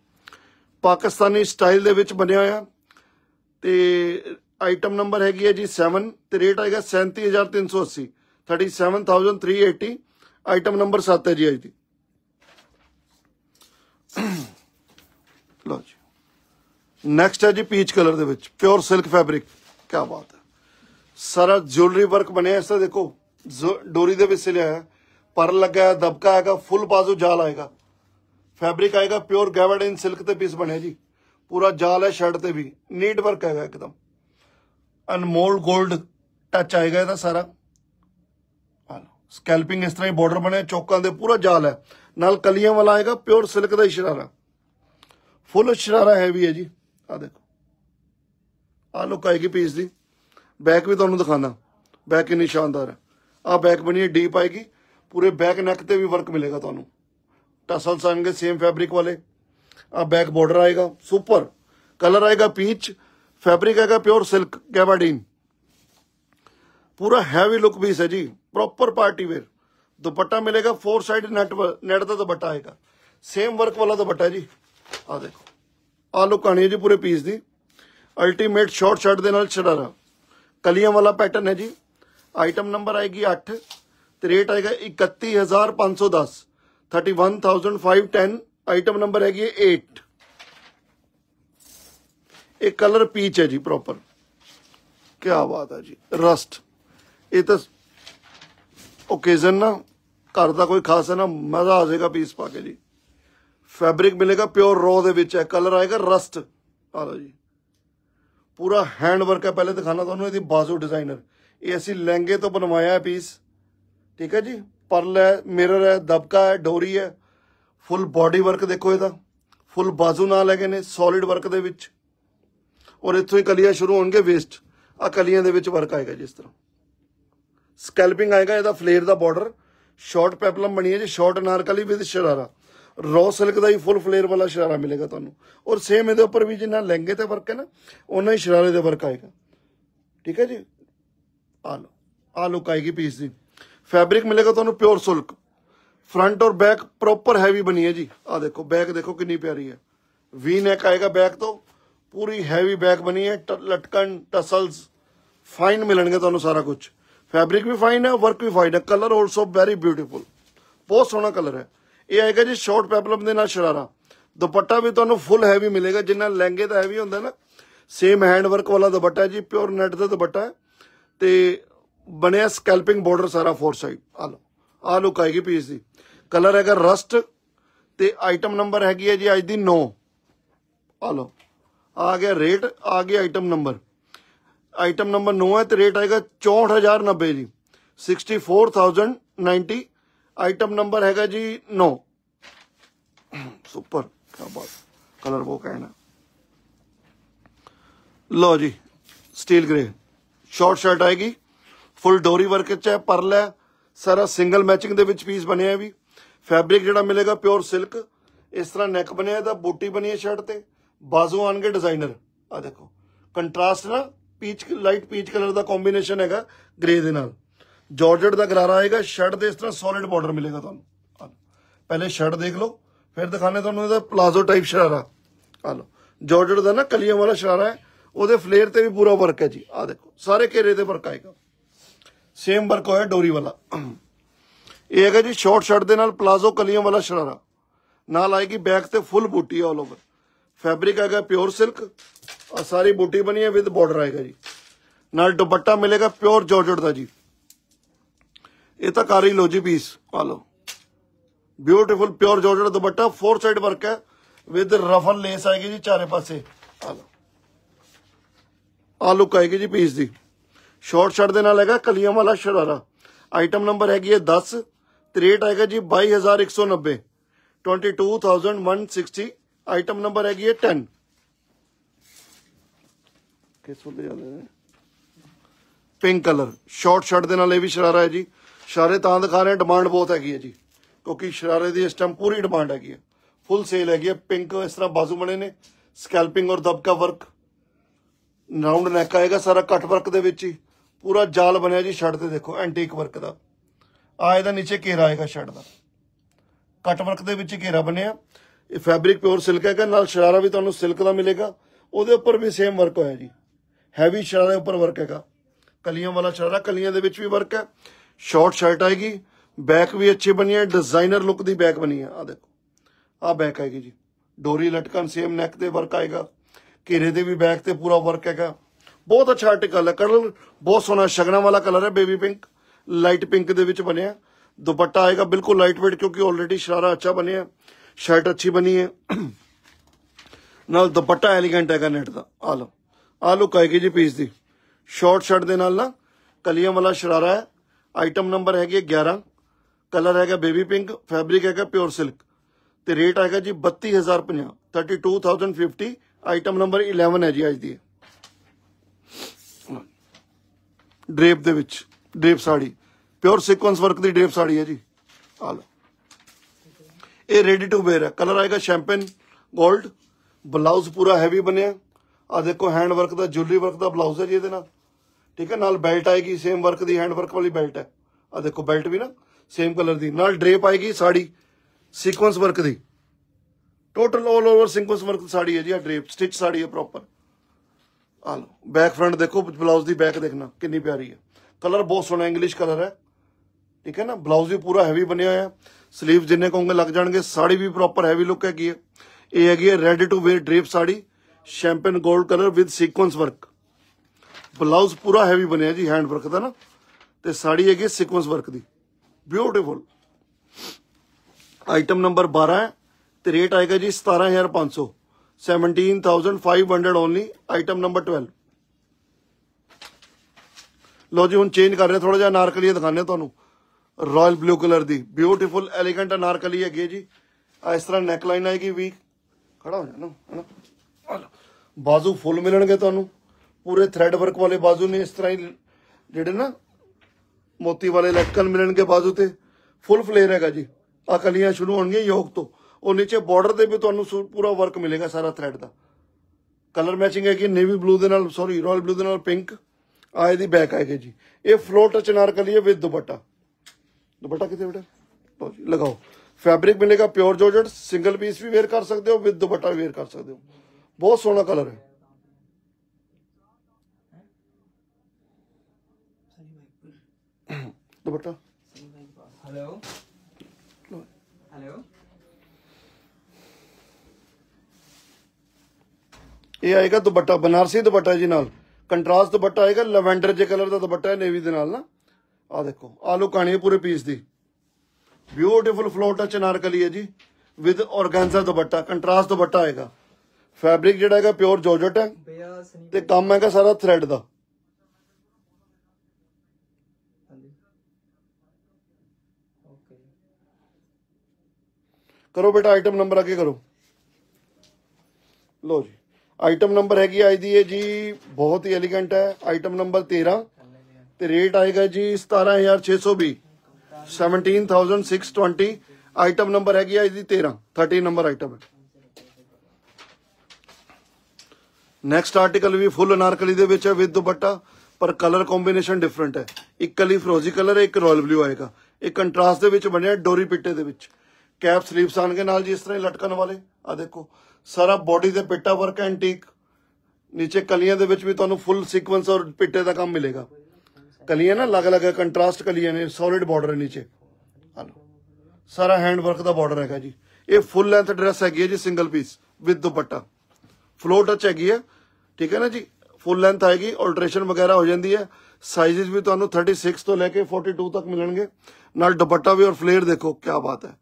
ਪਾਕਿਸਤਾਨੀ ਸਟਾਈਲ ਦੇ ਵਿੱਚ ਬਣਿਆ ਹੋਇਆ। ਤੇ ਆਈਟਮ ਨੰਬਰ ਹੈਗੀ ਹੈ ਜੀ 7 ਤੇ ਰੇਟ ਆਏਗਾ 37380 37380 ਆਈਟਮ ਨੰਬਰ 7 ਹੈ ਜੀ ਅੱਜ ਦੀ। ਲਓ ਜੀ। ਨੈਕਸਟ ਹੈ ਜੀ ਪੀਚ ਕਲਰ ਦੇ ਵਿੱਚ ਪਿਓਰ ਸਿਲਕ ਫੈਬਰਿਕ ਕੀ ਬਾਤ ਸਾਰਾ ਜਿਊਲਰੀ ਵਰਕ ਬਣਿਆ ਇਸ ਦਾ ਦੇਖੋ। ਡੋਰੀ ਦੇ ਵਿੱਚ ਸਿਲਿਆ ਹੈ, ਪਰ ਲੱਗਾ ਹੈ, ਦਬਕਾ ਆਏਗਾ ਫੁੱਲ ਬਾਜ਼ੂ ਜਾਲ ਆਏਗਾ। ਫੈਬਰਿਕ ਆਏਗਾ ਪਿਓਰ ਗੈਵਰਡਿਨ ਸਿਲਕ ਤੇ ਪੀਸ ਬਣਿਆ ਜੀ। ਪੂਰਾ ਜਾਲ ਹੈ ਸ਼ਰਟ ਤੇ ਵੀ। ਨੀਟ ਵਰਕ ਹੈਗਾ ਇੱਕਦਮ। ਅਨਮੋਲਡ 골ਡ ਟੱਚ ਆਏਗਾ ਇਹਦਾ ਸਾਰਾ। ਆ ਸਕੈਲਪਿੰਗ ਇਸ ਤਰ੍ਹਾਂ ਹੀ ਬਾਰਡਰ ਬਣਿਆ, ਚੌਕਾਂ ਦੇ ਪੂਰਾ ਜਾਲ ਹੈ। ਨਾਲ ਕਲੀਆਂ ਵਾਲਾ ਆਏਗਾ ਪਿਓਰ ਸਿਲਕ ਦਾ ਹੀ ਸ਼ਰਾਰਾ। ਫੁੱਲ ਸ਼ਰਾਰਾ ਹੈਵੀ ਹੈ ਜੀ। ਆ ਦੇਖੋ। ਆ ਲੁੱਕ ਆਏਗੀ ਪੀਸ ਦੀ। ਬੈਕ ਵੀ ਤੁਹਾਨੂੰ ਦਿਖਾਣਾ। ਬੈਕ ਕਿੰਨੀ ਸ਼ਾਨਦਾਰ ਹੈ। ਆ ਬੈਕ ਬਣੀ ਹੈ ਡੀਪ ਆਏਗੀ। ਪੂਰੇ ਬੈਕ ਨੈਕ ਤੇ ਵੀ ਵਰਕ ਮਿਲੇਗਾ ਤੁਹਾਨੂੰ। ਟਸਲਸ ਆਣਗੇ ਸੇਮ ਫੈਬਰਿਕ ਵਾਲੇ। ਆ ਬੈਕ ਬਾਰਡਰ ਆਏਗਾ। ਸੁਪਰ ਕਲਰ ਆਏਗਾ ਪੀਚ ਫੈਬਰਿਕ ਆਏਗਾ ਪਿਓਰ ਸਿਲਕ ਗੈਬਾਰਡੀਨ ਪੂਰਾ ਹੈਵੀ ਲੁੱਕ ਪੀਸ ਹੈ ਜੀ। ਪ੍ਰੋਪਰ ਪਾਰਟੀ ਵੇਅਰ ਦੁਪੱਟਾ ਮਿਲੇਗਾ। ਫੋਰ ਸਾਈਡ ਨੈਟ ਨੈਟ ਦਾ ਦੁਪੱਟਾ ਆਏਗਾ। ਸੇਮ ਵਰਕ ਵਾਲਾ ਦੁਪੱਟਾ ਜੀ। ਆ ਦੇਖੋ। ਆ ਲੁੱਕ ਆਣੀ ਹੈ ਜੀ ਪੂਰੇ ਪੀਸ ਦੀ। ਅਲਟੀਮੇਟ ਸ਼ਾਰਟ ਸ਼ਰਟ ਦੇ ਨਾਲ ਸ਼ਰਾਰਾ। ਕਲੀਆਂ ਵਾਲਾ ਪੈਟਰਨ ਹੈ ਜੀ। ਆਈਟਮ ਨੰਬਰ ਆਏਗੀ 8 ਤੇ ਰੇਟ ਆਏਗਾ 31510 31510 ਆਈਟਮ ਨੰਬਰ ਹੈਗੀ 8 ਇਹ ਕਲਰ ਪੀਚ ਹੈ ਜੀ ਪ੍ਰੋਪਰ ਕੀ ਬਾਤ ਹੈ ਜੀ। ਰਸਟ ਇਹ ਤਾਂ ਓਕੇਜ਼ਨ ਨਾ, ਘਰ ਦਾ ਕੋਈ ਖਾਸ ਹੈ ਨਾ, ਮਜ਼ਾ ਆ ਜਾਏਗਾ ਪੀਸ ਪਾ ਕੇ ਜੀ। ਫੈਬਰਿਕ ਮਿਲੇਗਾ ਪਿਓਰ ਰੋ ਦੇ ਵਿੱਚ ਹੈ। ਕਲਰ ਆਏਗਾ ਰਸਟ ਆ ਲਓ ਜੀ। ਪੂਰਾ ਹੈਂਡ ਵਰਕ ਹੈ। ਪਹਿਲੇ ਦਿਖਾਣਾ ਤੁਹਾਨੂੰ ਇਹਦੀ ਬਾਜ਼ੂ ਡਿਜ਼ਾਈਨਰ ਇਹ ਅਸੀਂ ਲਹਿੰਗੇ ਤੋਂ ਬਣਵਾਇਆ ਹੈ ਪੀਸ ਠੀਕ ਹੈ ਜੀ? ਪਰਲ ਹੈ ਮਿਰਰ ਹੈ, ਦਬਕਾ ਹੈ, ਡੋਰੀ ਹੈ। ਫੁੱਲ ਬਾਡੀ ਵਰਕ ਦੇਖੋ ਇਹਦਾ। ਫੁੱਲ ਬਾਜ਼ੂ ਨਾਲ ਹੈਗੇ ਨੇ ਸੋਲਿਡ ਵਰਕ ਦੇ ਵਿੱਚ। ਔਰ ਇੱਥੋਂ ਹੀ ਕਲੀਆਂ ਸ਼ੁਰੂ ਹੋਣਗੇ ਵੇਸਟ ਆ ਕਲੀਆਂ ਦੇ ਵਿੱਚ ਵਰਕ ਆਏਗਾ ਜਿਸ ਤਰ੍ਹਾਂ। ਸਕੈਲਪਿੰਗ ਆਏਗਾ, ਇਹਦਾ ਫਲੇਅਰ ਦਾ ਬਾਰਡਰ ਸ਼ਾਰਟ ਪੈਪਲਮ ਬਣੀ ਹੈ ਜੀ ਸ਼ਾਰਟ ਅਨਾਰਕਲੀ ਵਿਦ ਸ਼ਰਾਰਾ। ਰੋ ਸਿਲਕ ਦਾ ਹੀ ਫੁੱਲ ਫਲੇਅਰ ਵਾਲਾ ਸ਼ਰਾਰਾ ਮਿਲੇਗਾ ਤੁਹਾਨੂੰ। ਔਰ ਸੇਮ ਇਹਦੇ ਉੱਪਰ ਵੀ ਜਿੰਨਾ ਲਹਿੰਗੇ ਤੇ ਵਰਕ ਹੈ ਨਾ ਉਹਨਾਂ ਹੀ ਸ਼ਰਾਰੇ ਦੇ ਵਰਕ ਆਏਗਾ। ਠੀਕ ਹੈ ਜੀ? ਆ ਲਓ ਆ ਲੁੱਕ ਆਏਗੀ ਪੀਸ ਦੀ। ਫੈਬਰਿਕ ਮਿਲੇਗਾ ਤੁਹਾਨੂੰ ਪਿਓਰ ਸਿਲਕ ਫਰੰਟ ਔਰ ਬੈਕ ਪ੍ਰੋਪਰ ਹੈਵੀ ਬਣੀ ਹੈ ਜੀ। ਆ ਦੇਖੋ ਬੈਕ ਦੇਖੋ ਕਿੰਨੀ ਪਿਆਰੀ ਹੈ। ਵੀ ਨੈਕ ਆਏਗਾ ਬੈਕ ਤੋਂ। ਪੂਰੀ ਹੈਵੀ ਬੈਕ ਬਣੀ ਹੈ। ਟ- ਲਟਕਣ ਟਸਲਸ ਫਾਈਨ ਮਿਲਣਗੇ ਤੁਹਾਨੂੰ ਸਾਰਾ ਕੁਝ ਫੈਬਰਿਕ ਵੀ ਫਾਈਨ ਹੈ ਵਰਕ ਵੀ ਫਾਈਨ ਹੈ। ਕਲਰ ਆਲਸੋ ਵੈਰੀ ਬਿਊਟੀਫੁਲ ਬਹੁਤ ਸੋਹਣਾ ਕਲਰ ਹੈ। ਇਹ ਆਏਗਾ ਜੀ ਸ਼ਾਰਟ ਪੈਪਲਮ ਦੇ ਨਾਲ ਸ਼ਰਾਰਾ। ਦੁਪੱਟਾ ਵੀ ਤੁਹਾਨੂੰ ਫੁੱਲ ਹੈਵੀ ਮਿਲੇਗਾ, ਜਿੰਨਾ ਲਹਿੰਗੇ ਦਾ ਹੈਵੀ ਹੁੰਦਾ ਨਾ ਸੇਮ ਹੈਂਡ ਵਰਕ ਵਾਲਾ ਦੁਪੱਟਾ ਜੀ ਪਿਓਰ ਨੈਟ ਦਾ ਦੁਪੱਟਾ ਹੈ ਤੇ ਬਣਿਆ ਸਕੈਲਪਿੰਗ ਬਾਰਡਰ ਸਾਰਾ ਫੋਰ ਸਾਈਡ ਆ ਲਓ ਆ ਲੁੱਕ ਆਏਗੀ ਪੀਸ ਦੀ। ਕਲਰ ਹੈਗਾ ਰਸਟ ਤੇ ਆਈਟਮ ਨੰਬਰ ਹੈਗੀ ਹੈ ਜੀ ਅੱਜ ਦੀ 9 ਆ ਲਓ, ਆ ਗਿਆ ਰੇਟ ਆ ਗਿਆ ਆਈਟਮ ਨੰਬਰ ਆਈਟਮ ਨੰਬਰ 9 ਹੈ ਤੇ ਰੇਟ ਆਏਗਾ 64090 ਜੀ 64090 ਆਈਟਮ ਨੰਬਰ ਹੈਗਾ ਜੀ 9 ਸੁਪਰ ਕੀ ਬਾਤ। ਕਲਰ ਉਹ ਕਹਿਣਾ ਲਓ ਜੀ ਸਟੀਲ ਗ੍ਰੇ ਸ਼ਾਰਟ ਸ਼ਰਟ ਆਏਗੀ। ਫੁੱਲ ਡੋਰੀ ਵਰਕ ਚ ਹੈ, ਪਰਲ ਹੈ। ਸਾਰਾ ਸਿੰਗਲ ਮੈਚਿੰਗ ਦੇ ਵਿੱਚ ਪੀਸ ਬਣਿਆ ਵੀ। ਫੈਬਰਿਕ ਜਿਹੜਾ ਮਿਲੇਗਾ ਪਿਓਰ ਸਿਲਕ ਇਸ ਤਰ੍ਹਾਂ ਨੈਕ ਬਣਿਆ ਇਹਦਾ, ਬੂਟੀ ਬਣੀ ਹੈ ਸ਼ਰਟ ਤੇ। ਬਾਜ਼ੂ ਆਣਗੇ ਡਿਜ਼ਾਈਨਰ ਆ ਦੇਖੋ। ਕੰਟਰਾਸਟ ਨਾ ਪੀਚ ਲਾਈਟ ਪੀਚ ਕਲਰ ਦਾ ਕੰਬੀਨੇਸ਼ਨ ਹੈਗਾ ਗ੍ਰੇ ਦੇ ਨਾਲ। ਜਾਰਜਟ ਦਾ ਗਰਾਰਾ ਆਏਗਾ, ਸ਼ਰਟ ਦੇ ਇਸ ਤਰ੍ਹਾਂ ਸੋਲਿਡ ਬਾਰਡਰ ਮਿਲੇਗਾ ਤੁਹਾਨੂੰ। ਪਹਿਲੇ ਸ਼ਰਟ ਦੇਖ ਲਓ, ਫਿਰ ਦਿਖਾਣੇ ਤੁਹਾਨੂੰ ਇਹਦਾ ਪਲਾਜ਼ੋ ਟਾਈਪ ਸ਼ਰਾਰਾ। ਆ ਲਓ। ਜਾਰਜਟ ਦਾ ਨਾ ਕਲੀਆਂ ਵਾਲਾ ਸ਼ਰਾਰਾ ਹੈ, ਉਹਦੇ ਫਲੇਅਰ ਤੇ ਵੀ ਪੂਰਾ ਵਰਕ ਹੈ ਜੀ। ਆ ਦੇਖੋ, ਸਾਰੇ ਘੇਰੇ ਤੇ ਵਰਕ ਆਏਗਾ। ਸੇਮ ਵਰਕ ਹੋਇਆ ਡੋਰੀ ਵਾਲਾ। ਇਹ ਹੈਗਾ ਜੀ ਸ਼ਾਰਟ ਸ਼ਰਟ ਦੇ ਨਾਲ ਪਲਾਜ਼ੋ ਕਲੀਆਂ ਵਾਲਾ ਸ਼ਰਾਰਾ। ਨਾਲ ਆਏਗੀ ਬੈਕ ਤੇ ਫੁੱਲ ਬੂਟੀ ਆਲ ਓਵਰ ਫੈਬਰਿਕ ਹੈਗਾ ਪਿਓਰ ਸਿਲਕ ਆ ਸਾਰੀ ਬੂਟੀ ਬਣੀ ਹੈ ਵਿਦ ਬਾਰਡਰ ਆਏਗਾ ਜੀ। ਨਾਲ ਦੁਪੱਟਾ ਮਿਲੇਗਾ ਪਿਓਰ ਜਾਰਜਟ ਦਾ ਜੀ। ਇਹ ਤਾਂ ਕਾਰੀ ਲੋ ਜੀ ਪੀਸ ਆ ਲਓ। Beautiful pure georgette dupatta four side work ਹੈ। ਵਿਦ ਰਫਲ ਲੇਸ ਆਏਗੀ ਜੀ ਚਾਰੇ ਪਾਸੇ। ਆ ਲਓ। ਆ ਲੁੱਕ ਆਏਗੀ ਜੀ ਪੀਸ ਦੀ। ਸ਼ਾਰਟ ਸ਼ਰਟ ਦੇ ਨਾਲ ਹੈਗਾ ਕਲੀਆਂ ਵਾਲਾ ਸ਼ਰਾਰਾ। ਆਈਟਮ ਨੰਬਰ ਹੈਗੀ ਹੈ 10 ਤੇ ਰੇਟ ਆਏਗਾ ਜੀ 22190 22160 ਆਈਟਮ ਨੰਬਰ ਹੈਗੀ ਹੈ 10 ਕਿਸ ਹੁੰਦੇ ਜਾਂਦੇ ਨੇ? ਪਿੰਕ ਕਲਰ ਸ਼ਾਰਟ ਸ਼ਰਟ ਦੇ ਨਾਲ ਇਹ ਵੀ ਸ਼ਰਾਰਾ ਹੈ ਜੀ। ਸ਼ਰਾਰੇ ਤਾਂ ਦਿਖਾ ਰਹੇ ਡਿਮਾਂਡ ਬਹੁਤ ਹੈਗੀ ਹੈ ਜੀ। ਕਿਉਂਕਿ ਸ਼ਰਾਰੇ ਦੀ ਇਸ ਟਾਈਮ ਪੂਰੀ ਡਿਮਾਂਡ ਹੈਗੀ ਹੈ। ਫੁੱਲ ਸੇਲ ਹੈਗੀ ਹੈ। ਪਿੰਕ ਇਸ ਤਰ੍ਹਾਂ ਬਾਜ਼ੂ ਬਣੇ ਨੇ। ਸਕੈਲਪਿੰਗ ਔਰ ਦਬਕਾ ਵਰਕ ਰਾਉਂਡ ਨੈਕ ਆਏਗਾ ਸਾਰਾ ਕੱਟ ਵਰਕ ਦੇ ਵਿੱਚ ਹੀ। ਪੂਰਾ ਜਾਲ ਬਣਿਆ ਜੀ ਸ਼ਰਟ ਤੇ ਦੇਖੋ ਐਂਟੀਕ ਵਰਕ ਦਾ। ਆਏ ਦਾ ਨੀਚੇ ਘੇਰਾ ਆਏਗਾ ਸ਼ਰਟ ਦਾ। ਕੱਟ ਵਰਕ ਦੇ ਵਿੱਚ ਘੇਰਾ ਬਣਿਆ। ਇਹ ਫੈਬਰਿਕ ਪਿਓਰ ਸਿਲਕ ਹੈਗਾ। ਨਾਲ ਸ਼ਰਾਰਾ ਵੀ ਤੁਹਾਨੂੰ ਸਿਲਕ ਦਾ ਮਿਲੇਗਾ। ਉਹਦੇ ਉੱਪਰ ਵੀ ਸੇਮ ਵਰਕ ਹੋਇਆ ਜੀ। ਹੈਵੀ ਸ਼ਰਾਰੇ ਉੱਪਰ ਵਰਕ ਹੈਗਾ। ਕਲੀਆਂ ਵਾਲਾ ਸ਼ਰਾਰਾ ਕਲੀਆਂ ਦੇ ਵਿੱਚ ਵੀ ਵਰਕ ਹੈ। ਸ਼ਾਰਟ ਸ਼ਰਟ ਆਏਗੀ ਬੈਕ ਵੀ ਅੱਛੀ ਬਣੀ ਹੈ ਡਿਜ਼ਾਈਨਰ ਲੁੱਕ ਦੀ ਬੈਕ ਬਣੀ ਹੈ। ਆ ਦੇਖੋ ਆ ਬੈਕ ਆਏਗੀ ਜੀ। ਡੋਰੀ ਲਟਕਣ ਸੇਮ ਨੈਕ ਤੇ ਵਰਕ ਆਏਗਾ, ਘੇਰੇ ਦੇ ਵੀ ਬੈਕ ਤੇ ਪੂਰਾ ਵਰਕ ਹੈਗਾ। ਬਹੁਤ ਅੱਛਾ ਆਰਟੀਕਲ ਹੈ ਕਲਰ ਬਹੁਤ ਸੋਹਣਾ, ਸ਼ਗਨਾ ਵਾਲਾ ਕਲਰ ਹੈ ਬੇਬੀ ਪਿੰਕ ਲਾਈਟ ਪਿੰਕ ਦੇ ਵਿੱਚ ਬਣਿਆ। ਦੁਪੱਟਾ ਆਏਗਾ ਬਿਲਕੁਲ ਲਾਈਟ ਵੇਟ ਕਿਉਂਕਿ ਆਲਰੇਡੀ ਸ਼ਰਾਰਾ ਅੱਛਾ ਬਣਿਆ। ਸ਼ਰਟ ਅੱਛੀ ਬਣੀ ਹੈ। ਨਾਲ ਦੁਪੱਟਾ ਐਲੀਗੈਂਟ ਹੈਗਾ ਨੈਟ ਦਾ। ਆ ਲਓ ਆ ਲੁੱਕ ਆਏਗੀ ਜੀ ਪੀਸ ਦੀ। ਸ਼ਾਰਟ ਸ਼ਰਟ ਦੇ ਨਾਲ ਨਾ ਕਲੀਆਂ ਵਾਲਾ ਸ਼ਰਾਰਾ ਹੈ। ਆਈਟਮ ਨੰਬਰ ਹੈਗੀ ਹੈ 11 ਕਲਰ ਹੈਗਾ ਬੇਬੀ ਪਿੰਕ ਫੈਬਰਿਕ ਹੈਗਾ ਪਿਓਰ ਸਿਲਕ ਤੇ ਰੇਟ ਹੈਗਾ ਜੀ 32050 32050 ਆਈਟਮ ਨੰਬਰ 11 ਹੈ ਜੀ ਅੱਜ ਦੀ। ਡਰੇਪ ਦੇ ਵਿੱਚ drape sari. Pure sequence work ਦੀ ਡਰੇਪ ਸਾੜੀ ਹੈ ਜੀ। ਆ ਲਓ। ਇਹ ਰੈਡੀ ਟੂ ਵੇਅਰ ਹੈ। ਕਲਰ ਆਏਗਾ ਸ਼ੈਂਪੇਨ 골ਡ ਬਲਾਊਜ਼ ਪੂਰਾ ਹੈਵੀ ਬਣਿਆ। ਆ ਦੇਖੋ ਹੈਂਡ ਵਰਕ ਦਾ ਜੁਐਲਰੀ ਵਰਕ ਦਾ ਬਲਾਊਜ਼ ਹੈ ਜੀ ਇਹਦੇ ਨਾਲ। ਠੀਕ ਹੈ, ਨਾਲ ਬੈਲਟ ਆਏਗੀ ਸੇਮ ਵਰਕ ਦੀ ਹੈਂਡ ਵਰਕ ਵਾਲੀ ਬੈਲਟ ਹੈ। ਆ ਦੇਖੋ ਬੈਲਟ ਵੀ ਨਾ ਸੇਮ ਕਲਰ ਦੀ। ਨਾਲ ਡਰੇਪ ਆਏਗੀ ਸਾੜੀ ਸੀਕੁਐਂਸ ਵਰਕ ਦੀ। Total 올 over sequence work sari ਹੈ ਜੀ ਆ ਡਰੇਪ ਸਟਿਚ ਸਾੜੀ ਹੈ ਪ੍ਰੋਪਰ ਆ ਲਓ ਬੈਕ ਫਰੰਟ ਦੇਖੋ ਬਲਾਊਜ਼ ਦੀ ਬੈਕ ਦੇਖਣਾ, ਕਿੰਨੀ ਪਿਆਰੀ ਹੈ। ਕਲਰ ਬਹੁਤ ਸੋਹਣਾ ਇੰਗਲਿਸ਼ ਕਲਰ ਹੈ। ਠੀਕ ਹੈ ਨਾ ਬਲਾਊਜ਼ ਵੀ ਪੂਰਾ ਹੈਵੀ ਬਣਿਆ ਹੋਇਆ। ਸਲੀਵ ਜਿੰਨੇ ਕਹੋਗੇ ਲੱਗ ਜਾਣਗੇ, ਸਾੜੀ ਵੀ ਪ੍ਰੋਪਰ ਹੈਵੀ ਲੁੱਕ ਹੈਗੀ ਹੈ। ਇਹ ਹੈਗੀ ਹੈ ready to wear drape sari champagne 골ਡ colour with sequence work blouse ਪੂਰਾ ਹੈਵੀ ਬਣਿਆ ਜੀ ਹੈਂਡ ਵਰਕ ਦਾ ਨਾ। ਤੇ ਸਾੜੀ ਹੈਗੀ ਸੀਕੁਐਂਸ ਵਰਕ ਦੀ। ਬਿਊਟੀਫੁਲ ਆਈਟਮ ਨੰਬਰ 12 ਹੈ ਤੇ ਰੇਟ ਆਏਗਾ ਜੀ 17500 17500 ਓਨਲੀ ਆਈਟਮ ਨੰਬਰ 12 ਲੋ ਜੀ, ਹੁਣ ਚੇਂਜ ਕਰ ਰਹੇ ਥੋੜਾ ਜਿਹਾ ਅਨਾਰਕਲੀ ਦਿਖਾਣੇ ਤੁਹਾਨੂੰ। ਰਾਇਲ ਬਲੂ ਕਲਰ ਦੀ। ਬਿਊਟੀਫੁਲ ਐਲੀਗੈਂਟ ਅਨਾਰਕਲੀ ਹੈਗੀ ਹੈ ਜੀ। ਇਸ ਤਰ੍ਹਾਂ ਨੈਕ ਲਾਈਨ ਆਏਗੀ ਵੀ ਖੜਾ ਹੋ ਜਾਣਾ ਹਨਾ? ਬਾਜ਼ੂ ਫੁੱਲ ਮਿਲਣਗੇ ਤੁਹਾਨੂੰ। ਪੂਰੇ ਥ੍ਰੈਡ ਵਰਕ ਵਾਲੇ ਬਾਜ਼ੂ ਨੇ ਇਸ ਤਰ੍ਹਾਂ ਹੀ ਜਿਹੜੇ ਨਾ ਮੋਤੀ ਵਾਲੇ ਲਟਕਣ ਮਿਲਣਗੇ ਬਾਜ਼ੂ ਤੇ। ਫੁੱਲ ਫਲੇਅਰ ਹੈਗਾ ਜੀ। ਆ ਕਲੀਆਂ ਸ਼ੁਰੂ ਹੋਣਗੀਆਂ ਯੋਗ ਤੋਂ। ਉਹ ਨੀਚੇ ਬਾਰਡਰ ਤੇ ਵੀ ਤੁਹਾਨੂੰ ਸੂ- ਪੂਰਾ ਵਰਕ ਮਿਲੇਗਾ ਸਾਰਾ ਥ੍ਰੈਡ ਦਾ। ਕਲਰ ਮੈਚਿੰਗ ਹੈ ਕਿ ਨੇਵੀ ਬਲੂ ਦੇ ਨਾਲ ਸੌਰੀ ਰਾਇਲ ਬਲੂ ਦੇ ਨਾਲ ਪਿੰਕ ਆ ਇਹਦੀ ਬੈਕ ਆਏਗੀ ਜੀ। ਇਹ ਫਲੋਟ ਚਨਾਰ ਕਲੀ ਹੈ ਵਿਦ ਦੁਪੱਟਾ। ਦੁਪੱਟਾ ਕਿਤੇ ਬੇਟਾ? ਲਓ ਜੀ, ਲਗਾਓ। ਫੈਬਰਿਕ ਮਿਲੇਗਾ ਪਿਓਰ ਜੋਰਜਟ ਸਿੰਗਲ ਪੀਸ ਵੀ ਵੇਅਰ ਕਰ ਸਕਦੇ ਹੋ ਵਿਦ ਦੁਪੱਟਾ ਵੀ ਵੇਅਰ ਕਰ ਸਕਦੇ ਹੋ। ਬਹੁਤ ਸੋਹਣਾ ਕਲਰ ਹੈ। ਦੁਪੱਟਾ। ਹੈਲੋ ਹੈਲੋ ਇਹ ਆਏਗਾ ਦੁਪੱਟਾ ਬਨਾਰਸੀ ਦੁਪੱਟਾ ਜੀ ਨਾਲ। ਕੰਟਰਾਸਟ ਦੁਪੱਟਾ ਆਏਗਾ ਲਵੈਂਡਰ ਜੇ ਕਲਰ ਦਾ ਦੁਪੱਟਾ ਹੈ ਨੇਵੀ ਦੇ ਨਾਲ ਨਾ। ਆ ਦੇਖੋ ਆਲੂ ਕਾਣੀ ਪੂਰੇ ਪੀਸ ਦੀ। ਬਿਊਟੀਫੁਲ ਫਲੋਟਾ ਚਨਾਰਕਲੀ ਹੈ ਜੀ with organza dupatta contrast dupatta ਆਏਗਾ। ਫੈਬਰਿਕ ਜਿਹੜਾ ਹੈਗਾ ਪਿਓਰ ਜੋਜਟ ਹੈ। ਤੇ ਕੰਮ ਹੈਗਾ ਸਾਰਾ ਥਰੈਡ ਦਾ। ਕਰੋ ਬੇਟਾ ਆਈਟਮ ਨੰਬਰ ਅੱਗੇ ਕਰੋ। ਲੋ ਜੀ ਆਈਟਮ ਨੰਬਰ ਹੈਗੀ ਅੱਜ ਦੀ ਇਹ ਜੀ ਬਹੁਤ ਹੀ ਐਲੀਗੈਂਟ ਹੈ ਆਈਟਮ ਨੰਬਰ 13 ਤੇ ਰੇਟ ਆਏਗਾ ਜੀ 17620 17620 ਆਈਟਮ ਨੰਬਰ ਹੈਗੀ ਅੱਜ ਦੀ 13 13 ਨੰਬਰ ਆਈਟਮ ਹੈ। ਨੈਕਸਟ ਆਰਟੀਕਲ ਵੀ ਫੁੱਲ ਅਨਾਰਕਲੀ ਦੇ ਵਿੱਚ ਹੈ ਵਿਦ ਦੁਪੱਟਾ, ਪਰ ਕਲਰ ਕੰਬੀਨੇਸ਼ਨ ਡਿਫਰੈਂਟ ਹੈ। ਇੱਕ ਕਲੀ ਫਰੋਜ਼ੀ ਕਲਰ ਹੈ, ਇੱਕ ਰਾਇਲ ਬਲੂ ਆਏਗਾ। ਇਹ ਕੰਟਰਾਸਟ ਦੇ ਵਿੱਚ ਬਣਿਆ, ਡੋਰੀ ਪਿੱਟੇ ਦੇ ਵਿੱਚ। ਕੈਪ ਸਲੀਵਸ ਆਣਗੇ ਨਾਲ ਜੀ ਇਸ ਤਰ੍ਹਾਂ ਹੀ ਲਟਕਣ ਵਾਲੇ। ਆ ਦੇਖੋ, ਸਾਰਾ ਬਾਡੀ ਦੇ ਪਿੱਟਾ ਵਰਕ ਐਂਟੀਕ ਨੀਚੇ ਕਲੀਆਂ ਦੇ ਵਿੱਚ ਵੀ ਤੁਹਾਨੂੰ ਫੁੱਲ ਸੀਕੁਐਂਸ ਔਰ ਪਿੱਟੇ ਦਾ ਕੰਮ ਮਿਲੇਗਾ। ਕਲੀਆਂ ਨਾ ਅਲੱਗ ਅਲੱਗ ਕੰਟਰਾਸਟ ਕਲੀਆਂ ਨੇ ਸੋਲਿਡ ਬਾਰਡਰ ਹੈ ਨੀਚੇ। ਆ ਸਾਰਾ ਹੈਂਡ ਵਰਕ ਦਾ ਬਾਰਡਰ ਹੈਗਾ ਜੀ। ਇਹ ਫੁੱਲ ਲੈਂਥ ਡਰੈਸ ਹੈਗੀ ਹੈ ਜੀ single piece with dupatta. Floor touch ਹੈਗੀ ਹੈ, ਠੀਕ ਹੈ ਨਾ ਜੀ? ਫੁੱਲ ਲੈਂਥ ਆਏਗੀ ਆਲਟਰੇਸ਼ਨ ਵਗੈਰਾ ਹੋ ਜਾਂਦੀ ਹੈ। ਸਾਈਜ਼ਸ ਵੀ ਤੁਹਾਨੂੰ 36 ਤੋਂ ਲੈ ਕੇ 42 ਤੱਕ ਮਿਲਣਗੇ। ਨਾਲ ਦੁਪੱਟਾ ਵੀ ਔਰ ਫਲੇਅਰ ਦੇਖੋ ਕੀ ਬਾਤ ਹੈ।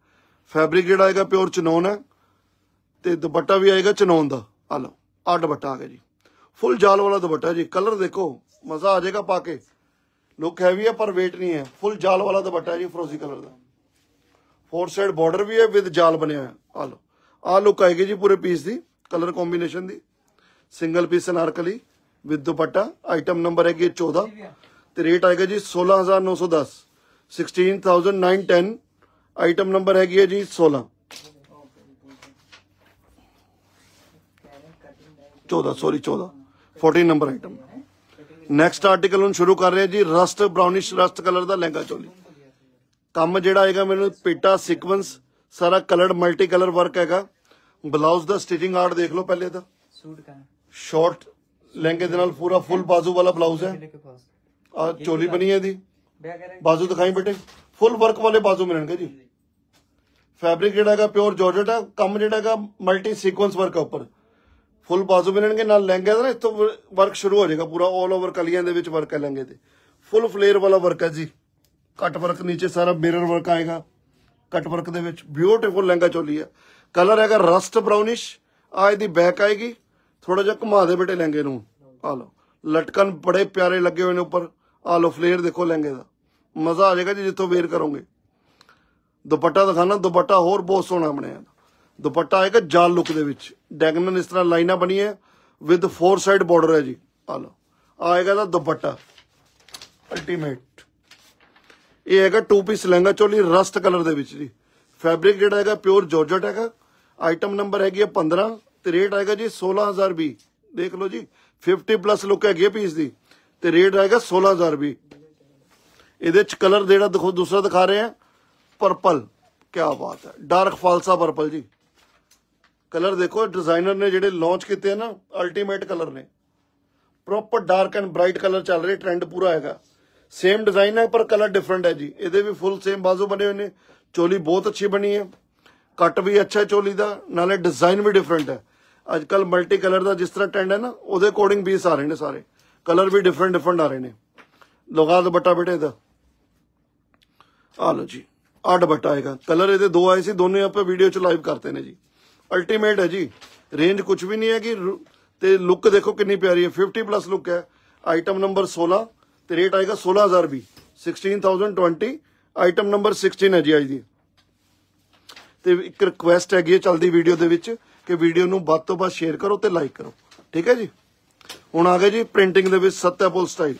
ਫੈਬਰਿਕ ਜਿਹੜਾ ਆਏਗਾ ਪਿਓਰ ਚਨੋਨ ਹੈ ਤੇ ਦੁਪੱਟਾ ਵੀ ਆਏਗਾ ਚਨੋਨ ਦਾ। ਆ ਲਓ ਆ ਦੁਪੱਟਾ ਆ ਗਿਆ ਜੀ। ਫੁੱਲ ਜਾਲ ਵਾਲਾ ਦੁਪੱਟਾ ਜੀ, ਕਲਰ ਦੇਖੋ, ਮਜ਼ਾ ਆ ਜਾਏਗਾ ਪਾ ਕੇ। ਲੁੱਕ ਹੈਵੀ ਹੈ, ਪਰ weight ਨਹੀਂ ਹੈ। ਫੁੱਲ ਜਾਲ ਵਾਲਾ ਦੁਪੱਟਾ ਜੀ, ਫਰੋਜ਼ੀ ਕਲਰ ਦਾ। ਫੋਰ ਸਾਈਡ ਬਾਰਡਰ ਵੀ ਹੈ ਵਿਦ ਜਾਲ ਬਣਿਆ ਹੋਇਆ। ਆ ਲਓ ਆ ਲੁੱਕ ਆਏਗੀ ਜੀ ਪੂਰੇ ਪੀਸ ਦੀ colour combination the. Single piece anarkali with dupatta. Item number ਹੈਗੀ ਹੈ 14 ਤੇ ਰੇਟ ਆਏਗਾ ਜੀ 16910 16910 ਆਈਟਮ ਨੰਬਰ ਹੈਗੀ ਹੈ ਜੀ 16 14 sorry 14 14 number item next article ਹੁਣ ਸ਼ੁਰੂ ਕਰ ਰਹੇ ਜੀ ਰਸਟ ਬ੍ਰਾਊਨਿਸ਼ ਰਸਟ ਕਲਰ ਦਾ ਲਹਿੰਗਾ ਚੋਲੀ। ਕੰਮ ਜਿਹੜਾ ਹੈਗਾ ਮੈਨੂੰ ਪੇਟਾ ਸੀਕਵੈਂਸ ਸਾਰਾ ਕਲਰਡ ਮਲਟੀ ਕਲਰ ਵਰਕ ਹੈਗਾ। ਬਲਾਊਜ਼ ਦਾ ਸਟਿਚਿੰਗ ਆਰਟ ਦੇਖ ਲਓ ਪਹਿਲੇ ਤਾਂ। ਸੂਟ ਦਾ। ਸ਼ਾਰਟ ਲਹਿੰਗੇ ਦੇ ਨਾਲ ਪੂਰਾ ਫੁੱਲ ਬਾਜ਼ੂ ਵਾਲਾ ਬਲਾਊਜ਼ ਹੈ। ਆ ਚੋਲੀ ਬਣੀ ਹੈ ਦੀ ਬਾਜ਼ੂ ਦਿਖਾਈ ਬੇਟੇ ਫੁੱਲ ਵਰਕ ਵਾਲੇ ਬਾਜ਼ੂ ਮਿਲਣਗੇ ਜੀ। ਫੈਬਰਿਕ ਜਿਹੜਾ ਹੈਗਾ ਪਿਓਰ ਜਾਰਜਟ ਹੈ ਕੰਮ ਜਿਹੜਾ ਹੈਗਾ ਮਲਟੀ ਸੀਕੁਐਂਸ ਵਰਕ ਹੈ ਉੱਪਰ। ਫੁੱਲ ਬਾਜ਼ੂ ਮਿਲਣਗੇ, ਨਾਲ ਲਹਿੰਗੇ ਦਾ ਨਾ, ਇੱਥੋਂ ਵਰਕ ਸ਼ੁਰੂ ਹੋ ਜਾਏਗਾ ਪੂਰਾ 올 ਓਵਰ ਕਲੀਆਂ ਦੇ ਵਿੱਚ ਵਰਕ ਹੈ ਲਹਿੰਗੇ ਤੇ। ਫੁੱਲ ਫਲੇਅਰ ਵਾਲਾ ਵਰਕ ਹੈ ਜੀ। ਕੱਟ ਵਰਕ ਨੀਚੇ ਸਾਰਾ ਮਿਰਰ ਵਰਕ ਆਏਗਾ। ਕੱਟ ਵਰਕ ਦੇ ਵਿੱਚ ਬਿਊਟੀਫੁਲ ਲਹਿੰਗਾ ਚੋਲੀ ਹੈ ਕਲਰ ਹੈਗਾ ਰਸਟ ਬਰਾਊਨਿਸ਼ ਆ ਇਹਦੀ ਬੈਕ ਆਏਗੀ। ਥੋੜਾ ਜਿਹਾ ਘੁਮਾ ਦੇ ਬੇਟੇ ਲਹਿੰਗੇ ਨੂੰ। ਆ ਲਓ। ਲਟਕਨ ਬੜੇ ਪਿਆਰੇ ਲੱਗੇ ਹੋਏ ਨੇ ਉੱਪਰ। ਆ ਲਓ ਫਲੇਅਰ ਦੇਖੋ ਲਹਿੰਗੇ ਦਾ। ਮਜ਼ਾ ਆ ਜਾਏਗਾ ਜੀ ਜਿੱਥੋਂ ਵੇਅਰ ਕਰੋਗੇ। ਦੁਪੱਟਾ ਦਿਖਾਣਾ, ਦੁਪੱਟਾ ਹੋਰ ਬਹੁਤ ਸੋਹਣਾ ਬਣਿਆ। ਦੁਪੱਟਾ ਆਏਗਾ ਜਾਲ ਲੁੱਕ ਦੇ ਵਿੱਚ। ਡੈਗਨਨ ਇਸ ਤਰ੍ਹਾਂ ਲਾਈਨਾਂ ਬਣੀਆਂ ਵਿਦ ਫੋਰ ਸਾਈਡ ਬਾਰਡਰ ਹੈ ਜੀ। ਆ ਲਓ। ਆਏਗਾ ਦਾ ਦੁਪੱਟਾ। ਅਲਟੀਮੇਟ ਇਹ ਹੈਗਾ two piece lehenga choli rust colour ਦੇ ਵਿੱਚ ਜੀ। ਫੈਬਰਿਕ ਜਿਹੜਾ ਹੈਗਾ ਪਿਓਰ ਜਾਰਜਟ ਹੈਗਾ। ਆਈਟਮ ਨੰਬਰ ਹੈਗੀ ਹੈ 15 ਤੇ ਰੇਟ ਆਏਗਾ ਜੀ 16020 ਦੇਖ ਲਓ ਜੀ 50 ਪਲੱਸ ਲੁੱਕ ਹੈਗੀ ਪੀਸ ਦੀ। ਤੇ ਰੇਟ ਆਏਗਾ 16020 ਇਹਦੇ ਚ ਕਲਰ ਜਿਹੜਾ ਦੇਖੋ, ਦੂਸਰਾ ਦਿਖਾ ਰਹੇ ਆ। ਪਰਪਲ ਕੀ ਬਾਤ ਹੈ। ਡਾਰਕ ਫਾਲਸਾ ਪਰਪਲ ਜੀ। ਕਲਰ ਦੇਖੋ ਡਿਜ਼ਾਈਨਰ ਨੇ ਜਿਹੜੇ ਲਾਂਚ ਕੀਤੇ ਆ ਨਾ ਅਲਟੀਮੇਟ ਕਲਰ ਨੇ। Proper dark and bright colour ਚੱਲ ਰਹੇ ਟ੍ਰੈਂਡ ਪੂਰਾ ਹੈਗਾ। ਸੇਮ ਡਿਜ਼ਾਈਨ ਹੈ, ਪਰ ਕਲਰ ਡਿਫਰੈਂਟ ਹੈ ਜੀ। ਇਹਦੇ ਵੀ ਫੁੱਲ ਸੇਮ ਬਾਜ਼ੂ ਬਣੇ ਹੋਏ ਨੇ। ਚੋਲੀ ਬਹੁਤ ਅੱਛੀ ਬਣੀ ਹੈ। ਕੱਟ ਵੀ ਅੱਛਾ ਹੈ ਚੋਲੀ ਦਾ, ਨਾਲੇ ਡਿਜ਼ਾਈਨ ਵੀ ਡਿਫਰੈਂਟ ਹੈ। ਅੱਜ ਕੱਲ ਮਲਟੀ ਕਲਰ ਦਾ ਜਿਸ ਤਰ੍ਹਾਂ ਟ੍ਰੈਂਡ ਹੈ ਨਾ, ਉਹਦੇ ਅਕੋਰਡਿੰਗ ਪੀਸ ਆ ਰਹੇ ਨੇ ਸਾਰੇ। ਕਲਰ ਵੀ ਡਿਫਰੈਂਟ ਡਿਫਰੈਂਟ ਆ ਰਹੇ ਨੇ। ਲਗਾ ਦੁਪੱਟਾ ਬੇਟੇ ਦਾ ਆ ਲਓ ਜੀ ਆ ਦੁਪੱਟਾ ਆਏਗਾ। ਕਲਰ ਇਹਦੇ ਦੋ ਆਏ ਸੀ, ਦੋਨੇ ਆਪਾਂ ਵੀਡੀਓ ਚ ਲਾਈਵ ਕਰਤੇ ਨੇ ਜੀ। ਅਲਟੀਮੇਟ ਹੈ ਜੀ। ਰੇਂਜ ਕੁਝ ਵੀ ਨਹੀਂ ਹੈ ਕਿ ਰੂ- ਤੇ ਲੁੱਕ ਦੇਖੋ ਕਿੰਨੀ ਪਿਆਰੀ ਹੈ 50 ਪਲੱਸ ਲੁੱਕ ਹੈ। ਆਈਟਮ ਨੰਬਰ 16 ਤੇ ਰੇਟ ਆਏਗਾ 16000 ਵੀ 16020 ਆਈਟਮ ਨੰਬਰ 16 ਹੈ ਜੀ ਅੱਜ ਦੀ। ਤੇ ਇੱਕ ਰਿਕੁਐਸਟ ਹੈਗੀ ਹੈ ਚਲਦੀ ਵੀਡੀਓ ਦੇ ਵਿੱਚ, ਕਿ ਵੀਡੀਓ ਨੂੰ ਵੱਧ ਤੋਂ ਵੱਧ ਸ਼ੇਅਰ ਕਰੋ ਤੇ ਲਾਈਕ ਕਰੋ। ਠੀਕ ਹੈ ਜੀ? ਹੁਣ ਆ ਗਏ ਜੀ ਪ੍ਰਿੰਟਿੰਗ ਦੇ ਵਿੱਚ ਸੱਤਿਆਪੁਲ ਸਟਾਈਲ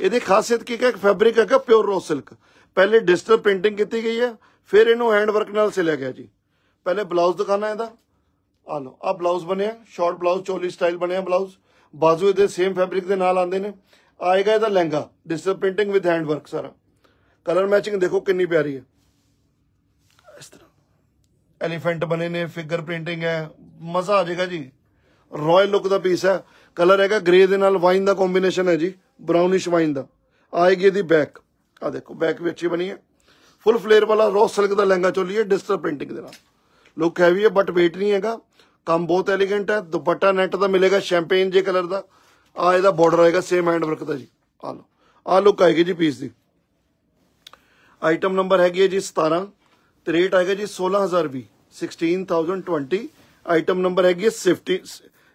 ਇਹਦੀ ਖਾਸੀਅਤ ਕੀ ਹੈ ਫੈਬਰਿਕ ਹੈਗਾ ਪਿਓਰ ਰੋ ਸਿਲਕ ਪਹਿਲੇ ਡਿਜੀਟਲ ਪ੍ਰਿੰਟਿੰਗ ਕੀਤੀ ਗਈ ਹੈ, ਫਿਰ ਇਹਨੂੰ ਹੈਂਡ ਵਰਕ ਨਾਲ ਸਿਲਿਆ ਗਿਆ ਜੀ। ਪਹਿਲੇ ਬਲਾਊਜ਼ ਦਿਖਾਣਾ ਇਹਦਾ। ਆ ਲਓ ਆ ਬਲਾਊਜ਼ ਬਣਿਆ ਸ਼ਾਰਟ ਬਲਾਊਜ਼ ਚੋਲੀ ਸਟਾਈਲ ਬਣਿਆ ਬਲਾਊਜ਼ ਬਾਜ਼ੂ ਇਹਦੇ ਸੇਮ ਫੈਬਰਿਕ ਦੇ ਨਾਲ ਆਉਂਦੇ ਨੇ। ਆਏਗਾ ਇਹਦਾ lehenga digital printing with hand work ਸਾਰਾ। ਕਲਰ ਮੈਚਿੰਗ ਦੇਖੋ ਕਿੰਨੀ ਪਿਆਰੀ ਹੈ। ਇਸ ਤਰ੍ਹਾਂ। ਐਲੀਫੈਂਟ ਬਣੇ ਨੇ ਫਿਗਰ ਪ੍ਰਿੰਟਿੰਗ ਹੈ, ਮਜ਼ਾ ਆ ਜਾਏਗਾ ਜੀ। ਰਾਇਲ ਲੁੱਕ ਦਾ ਪੀਸ ਹੈ। ਕਲਰ ਹੈਗਾ ਗ੍ਰੇ ਦੇ ਨਾਲ ਵਾਈਨ ਦਾ ਕੰਬੀਨੇਸ਼ਨ ਹੈ ਜੀ ਬ੍ਰਾਊਨਿਸ਼ ਵਾਈਨ ਦਾ। ਆਏਗੀ ਇਹਦੀ ਬੈਕ ਆ ਦੇਖੋ, ਬੈਕ ਵੀ ਅੱਛੀ ਬਣੀ ਹੈ। ਫੁੱਲ ਫਲੇਅਰ ਵਾਲਾ ਰੋਸ ਸਿਲਕ ਦਾ ਲਹਿੰਗਾ ਚੋਲੀ ਹੈ ਡਿਜੀਟਲ ਪ੍ਰਿੰਟਿੰਗ ਦੇ ਨਾਲ। ਲੁੱਕ ਹੈਵੀ ਹੈ ਬਟ weight ਨਹੀਂ ਹੈਗਾ। ਕੰਮ ਬਹੁਤ ਐਲੀਗੈਂਟ ਹੈ, ਦੁਪੱਟਾ ਨੈਟ ਦਾ ਮਿਲੇਗਾ ਸ਼ੈਂਪੇਨ ਜੇ ਕਲਰ ਦਾ। ਆ ਇਹਦਾ ਬਾਰਡਰ ਆਏਗਾ ਸੇਮ ਹੈਂਡ ਵਰਕ ਦਾ ਜੀ। ਆ ਲਓ, ਆ ਲੁੱਕ ਆਏਗੀ ਜੀ ਪੀਸ ਦੀ। ਆਈਟਮ ਨੰਬਰ ਹੈਗੀ ਹੈ ਜੀ 17 ਤੇ ਰੇਟ ਆਏਗਾ ਜੀ 16020 16020 ਆਈਟਮ ਨੰਬਰ ਹੈਗੀ ਹੈ 50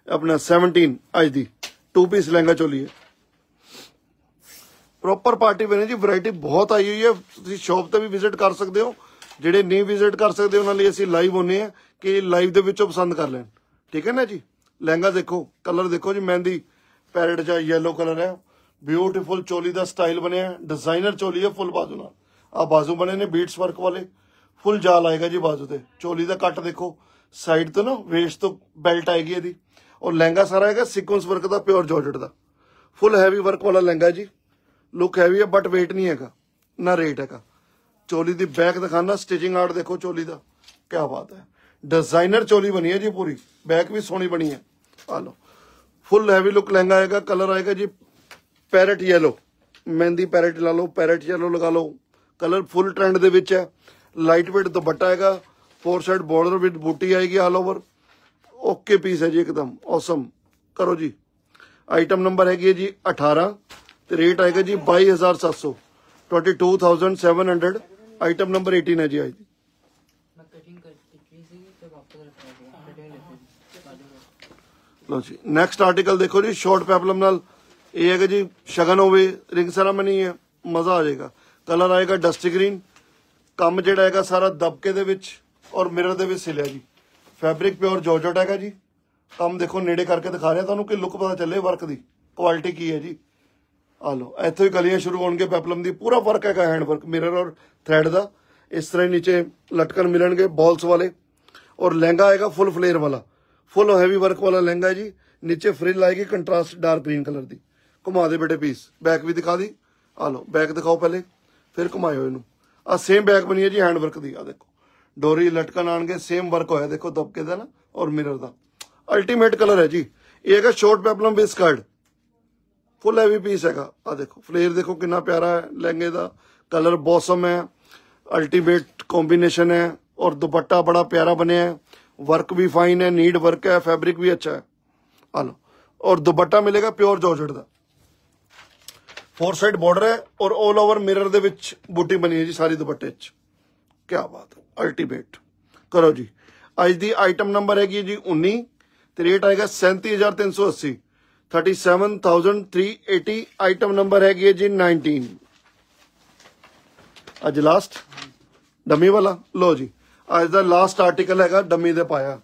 ਆਪਣਾ 17 ਅੱਜ ਦੀ। ਟੂ ਪੀਸ ਲਹਿੰਗਾ ਚੋਲੀ ਹੈ। ਪ੍ਰੋਪਰ ਪਾਰਟੀ ਵੇਅਰ ਜੀ ਵੈਰਾਈਟੀ ਬਹੁਤ ਆਈ ਹੋਈ ਹੈ। ਤੁਸੀਂ ਸ਼ਾਪ ਤੇ ਵੀ ਵਿਜ਼ਿਟ ਕਰ ਸਕਦੇ ਹੋ। ਜਿਹੜੇ ਨਹੀਂ ਵਿਜ਼ਿਟ ਕਰ ਸਕਦੇ, ਉਹਨਾਂ ਲਈ ਅਸੀਂ ਲਾਈਵ ਹੁੰਨੇ ਆ ਕਿ ਲਾਈਵ ਦੇ ਵਿੱਚੋਂ ਪਸੰਦ ਕਰ ਲੈਣ। ਠੀਕ ਹੈ ਨਾ ਜੀ? ਲਹਿੰਗਾ ਦੇਖੋ ਕਲਰ ਦੇਖੋ ਜੀ, ਮਹਿੰਦੀ ਪੈਰਟ ਜਾਂ ਯੈਲੋ ਕਲਰ ਹੈ। ਬਿਊਟੀਫੁਲ ਚੋਲੀ ਦਾ ਸਟਾਈਲ ਬਣਿਆ ਡਿਜ਼ਾਈਨਰ ਚੋਲੀ ਹੈ ਫੁੱਲ ਬਾਜ਼ੂ ਨਾਲ। ਆ ਬਾਜ਼ੂ ਬਣੇ ਨੇ ਬੀਟਸ ਵਰਕ ਵਾਲੇ। ਫੁੱਲ ਜਾਲ ਆਏਗਾ ਜੀ ਬਾਜ਼ੂ ਤੇ। ਚੋਲੀ ਦਾ ਕੱਟ ਦੇਖੋ। ਸਾਈਡ ਤੋਂ ਨਾ ਵੇਸਟ ਤੋਂ ਬੈਲਟ ਆਏਗੀ ਇਹਦੀ। ਔਰ ਲਹਿੰਗਾ ਸਾਰਾ ਹੈਗਾ ਸੀਕੁਐਂਸ ਵਰਕ ਦਾ ਪਿਓਰ ਜਾਰਜਟ ਦਾ। ਫੁੱਲ ਹੈਵੀ ਵਰਕ ਵਾਲਾ ਲਹਿੰਗਾ ਜੀ। ਲੁੱਕ ਹੈਵੀ ਹੈ ਬਟ weight ਨਹੀਂ ਹੈਗਾ, ਨਾ ਰੇਟ ਹੈਗਾ। ਚੋਲੀ ਦੀ ਬੈਕ ਦਿਖਾਣਾ ਸਟਿਚਿੰਗ ਆਰਟ ਦੇਖੋ ਚੋਲੀ ਦਾ ਕੀ ਬਾਤ ਹੈ। ਡਿਜ਼ਾਈਨਰ ਚੋਲੀ ਬਣੀ ਹੈ ਜੀ ਪੂਰੀ ਬੈਕ ਵੀ ਸੋਹਣੀ ਬਣੀ ਹੈ। ਆ ਲਓ ਫੁੱਲ ਹੈਵੀ ਲੁੱਕ ਲਹਿੰਗਾ ਆਏਗਾ ਕਲਰ ਆਏਗਾ ਜੀ ਪੈਰਟ ਯੈਲੋ ਮਹਿੰਦੀ ਪੈਰਟ ਲਾ ਲਓ ਪੈਰਟ ਯੈਲੋ ਲਗਾ ਲਓ। ਕਲਰ ਫੁੱਲ ਟ੍ਰੈਂਡ ਦੇ ਵਿੱਚ ਹੈ ਲਾਈਟ weight ਦੁਪੱਟਾ ਹੈਗਾ ਫੋਰ ਸਾਈਡ ਬਾਰਡਰ ਵਿਦ ਬੂਟੀ ਆਏਗੀ ਆਲ ਓਵਰ ਓਕੇ ਪੀਸ ਹੈ ਜੀ ਇੱਕਦਮ ਔਸਮ ਕਰੋ ਜੀ ਆਈਟਮ ਨੰਬਰ ਹੈਗੀ ਹੈ ਜੀ 18 ਤੇ ਰੇਟ ਆਏਗਾ ਜੀ 22700 22700 ਆਈਟਮ ਨੰਬਰ 18 ਹੈ ਜੀ ਅੱਜ ਦੀ। ਲਓ ਜੀ ਨੈਕਸਟ ਆਰਟੀਕਲ ਦੇਖੋ ਜੀ ਸ਼ਾਰਟ ਪੈਪਲਮ ਨਾਲ। ਇਹ ਹੈਗਾ ਜੀ ਸ਼ਗਨ ਹੋਵੇ ਰਿੰਗ ਸੈਰਾਮਨੀ ਹੈ ਮਜ਼ਾ ਆ ਜਾਏਗਾ। ਕਲਰ ਆਏਗਾ ਡਸਟੀ ਗ੍ਰੀਨ ਕੰਮ ਜਿਹੜਾ ਹੈਗਾ ਸਾਰਾ ਦਬਕੇ ਦੇ ਵਿੱਚ ਔਰ ਮਿਰਰ ਦੇ ਵਿੱਚ ਸਿਲਿਆ ਜੀ। ਫੈਬਰਿਕ ਪਿਓਰ ਜਾਰਜਟ ਹੈਗਾ ਜੀ। ਕੰਮ ਦੇਖੋ ਨੇੜੇ ਕਰਕੇ ਦਿਖਾ ਰਿਹਾ ਤੁਹਾਨੂੰ ਕਿ ਲੁੱਕ ਪਤਾ ਚੱਲੇ ਵਰਕ ਦੀ। ਕੁਆਲਿਟੀ ਕੀ ਹੈ ਜੀ। ਆ ਲਓ, ਇੱਥੋਂ ਹੀ ਕਲੀਆਂ ਸ਼ੁਰੂ ਹੋਣਗੇ ਪੈਪਲਮ ਦੀ, ਪੂਰਾ ਫ਼ਰਕ ਹੈਗਾ ਹੈਂਡ ਵਰਕ ਮਿਰਰ ਔਰ ਥ੍ਰੈਡ ਦਾ। ਇਸ ਤਰ੍ਹਾਂ ਹੀ ਨੀਚੇ ਲਟਕਣ ਮਿਲਣਗੇ ਬਾਲਸ ਵਾਲੇ। ਔਰ ਲਹਿੰਗਾ ਆਏਗਾ ਫੁੱਲ ਫਲੇਅਰ ਵਾਲਾ। ਫੁੱਲ ਹੈਵੀ ਵਰਕ ਵਾਲਾ ਲਹਿੰਗਾ ਹੈ ਜੀ। ਨੀਚੇ ਫ੍ਰਿਲ ਆਏਗੀ ਕੰਟਰਾਸਟ ਡਾਰਕ ਗ੍ਰੀਨ ਕਲਰ ਦੀ। ਘੁਮਾ ਦੇ ਬੇਟੇ ਪੀਸ ਬੈਕ ਵੀ ਦਿਖਾ ਦੀ। ਆ ਲਓ ਬੈਕ ਦਿਖਾਓ ਪਹਿਲੇ। ਫਿਰ ਘੁਮਾਇਓ ਇਹਨੂੰ। ਆ ਸੇਮ ਬੈਕ ਬਣੀ ਹੈ ਜੀ ਹੈਂਡ ਵਰਕ ਦੀ। ਆ ਦੇਖੋ। ਡੋਰੀ ਲਟਕਣ ਆਣਗੇ ਸੇਮ ਵਰਕ ਹੋਇਆ ਦੇਖੋ, ਦਬਕੇ ਦਾ ਨਾ, ਔਰ ਮਿਰਰ ਦਾ। ਅਲਟੀਮੇਟ ਕਲਰ ਹੈ ਜੀ। ਇਹ ਹੈਗਾ short peplum base skirt full heavy piece ਹੈਗਾ। ਆ ਦੇਖੋ ਫਲੇਅਰ ਦੇਖੋ ਕਿੰਨਾ ਪਿਆਰਾ ਹੈ, ਲਹਿੰਗੇ ਦਾ ਕਲਰ ਬੌਸਮ ਹੈ ਅਲਟੀਮੇਟ ਕੰਬੀਨੇਸ਼ਨ ਹੈ ਔਰ ਦੁਪੱਟਾ ਬੜਾ ਪਿਆਰਾ ਬਣਿਆ ਹੈ। ਵਰਕ ਵੀ ਫਾਈਨ ਹੈ ਨੀਡ ਵਰਕ ਹੈ ਫੈਬਰਿਕ ਵੀ ਅੱਛਾ ਹੈ। ਆ ਲਓ, ਔਰ ਦੁਪੱਟਾ ਮਿਲੇਗਾ ਪਿਓਰ ਜਾਰਜਟ ਦਾ। ਫੋਰ ਸਾਈਡ ਬਾਰਡਰ ਹੈ ਔਰ 올 ਓਵਰ ਮਿਰਰ ਦੇ ਵਿੱਚ ਬੂਟੀ ਬਣੀ ਹੈ ਜੀ ਸਾਰੀ ਦੁਪੱਟੇ 'ਚ। ਕੀ ਬਾਤ ਅਲਟੀਮੇਟ ਕਰੋ ਜੀ। ਅੱਜ ਦੀ ਆਈਟਮ ਨੰਬਰ ਹੈਗੀ ਹੈ ਜੀ 19 ਤੇ ਰੇਟ ਆਏਗਾ 37380 37380 ਆਈਟਮ ਨੰਬਰ ਹੈਗੀ ਹੈ ਜੀ 19 ਅੱਜ ਲਾਸਟ ਡਮੀ ਵਾਲਾ। ਲੋ ਜੀ, ਅੱਜ ਦਾ ਲਾਸਟ ਆਰਟੀਕਲ ਹੈਗਾ ਡਮੀ ਦੇ ਪਾਇਆ।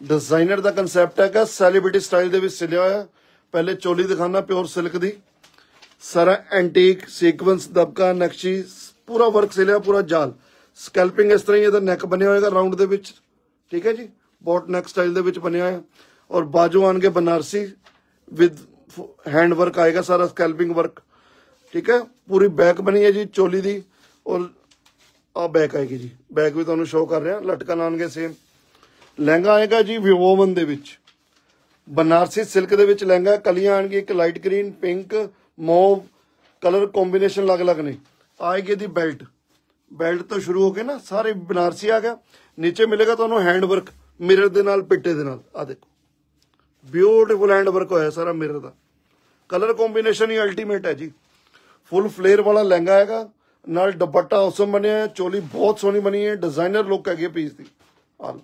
ਡਿਜ਼ਾਈਨਰ ਦਾ ਕਨਸੈਪਟ ਹੈਗਾ ਸੈਲੀਬ੍ਰਿਟੀ ਸਟਾਈਲ ਦੇ ਵਿੱਚ ਸਿਲਿਆ ਹੋਇਆ। ਪਹਿਲੇ ਚੋਲੀ ਦਿਖਾਣਾ ਪਿਓਰ ਸਿਲਕ ਦੀ। ਸਾਰਾ ਐਂਟੀਕ ਸੀਕੁਐਂਸ ਦਬਕਾ, ਨਕਸ਼ੀ, ਪੂਰਾ ਵਰਕ ਸਿਲਿਆ, ਪੂਰਾ ਜਾਲ। ਸਕੈਲਪਿੰਗ ਇਸ ਤਰ੍ਹਾਂ ਹੀ ਇਹਦਾ ਨੈਕ ਬਣਿਆ ਹੋਏਗਾ ਰਾਉਂਡ ਦੇ ਵਿੱਚ। ਠੀਕ ਹੈ ਜੀ ਬੋਟ ਨੈਕ ਸਟਾਈਲ ਦੇ ਵਿੱਚ ਬਣਿਆ ਹੋਇਆ। ਔਰ ਬਾਜੂ ਆਣਗੇ ਬਨਾਰਸੀ ਵਿਦ ਹੈਂਡ ਵਰਕ ਆਏਗਾ ਸਾਰਾ ਸਕੈਲਪਿੰਗ ਵਰਕ ਠੀਕ ਹੈ? ਪੂਰੀ ਬੈਕ ਬਣੀ ਹੈ ਜੀ, ਚੋਲੀ ਦੀ। ਔਰ ਆ ਬੈਕ ਆਏਗੀ ਜੀ। ਬੈਕ ਵੀ ਤੁਹਾਨੂੰ ਸ਼ੋਅ ਕਰ ਰਿਹਾ। ਲਟਕਣ ਆਣਗੇ ਸੇਮ ਲਹਿੰਗਾ ਆਏਗਾ ਜੀ ਵਿਵੋਵਨ ਦੇ ਵਿੱਚ। ਬਨਾਰਸੀ ਸਿਲਕ ਦੇ ਵਿੱਚ ਲਹਿੰਗਾ ਕਲੀਆਂ ਆਣਗੀ ਇੱਕ light green pink mauve colour combination ਅਲੱਗ-ਅਲੱਗ ਨੇ। ਆਏਗੀ ਦੀ ਬੈਲਟ ਬੈਲਟ ਤੋਂ ਸ਼ੁਰੂ ਹੋ ਕੇ ਨਾ ਸਾਰੇ ਬਨਾਰਸੀ ਆ ਗਿਆ। ਨੀਚੇ ਮਿਲੇਗਾ ਤੁਹਾਨੂੰ ਹੈਂਡ ਵਰਕ ਮਿਰਰ ਦੇ ਨਾਲ ਪਿੱਟੇ ਦੇ ਨਾਲ। ਆ ਦੇਖੋ। ਬਿਊਟੀਫੁਲ ਹੈਂਡ ਵਰਕ ਹੋਇਆ ਸਾਰਾ ਮਿਰਰ ਦਾ। ਕਲਰ ਕੰਬੀਨੇਸ਼ਨ ਹੀ ਅਲਟੀਮੇਟ ਹੈ ਜੀ। ਫੁੱਲ ਫਲੇਅਰ ਵਾਲਾ ਲਹਿੰਗਾ ਹੈਗਾ। ਨਾਲ ਦੁਪੱਟਾ ਔਸਮ ਬਣਿਆ ਹੈ। ਚੋਲੀ ਬਹੁਤ ਸੋਹਣੀ ਬਣੀ ਹੈ। ਡਿਜ਼ਾਈਨਰ ਲੁੱਕ ਹੈਗੀ ਪੀਸ ਦੀ। ਆਲ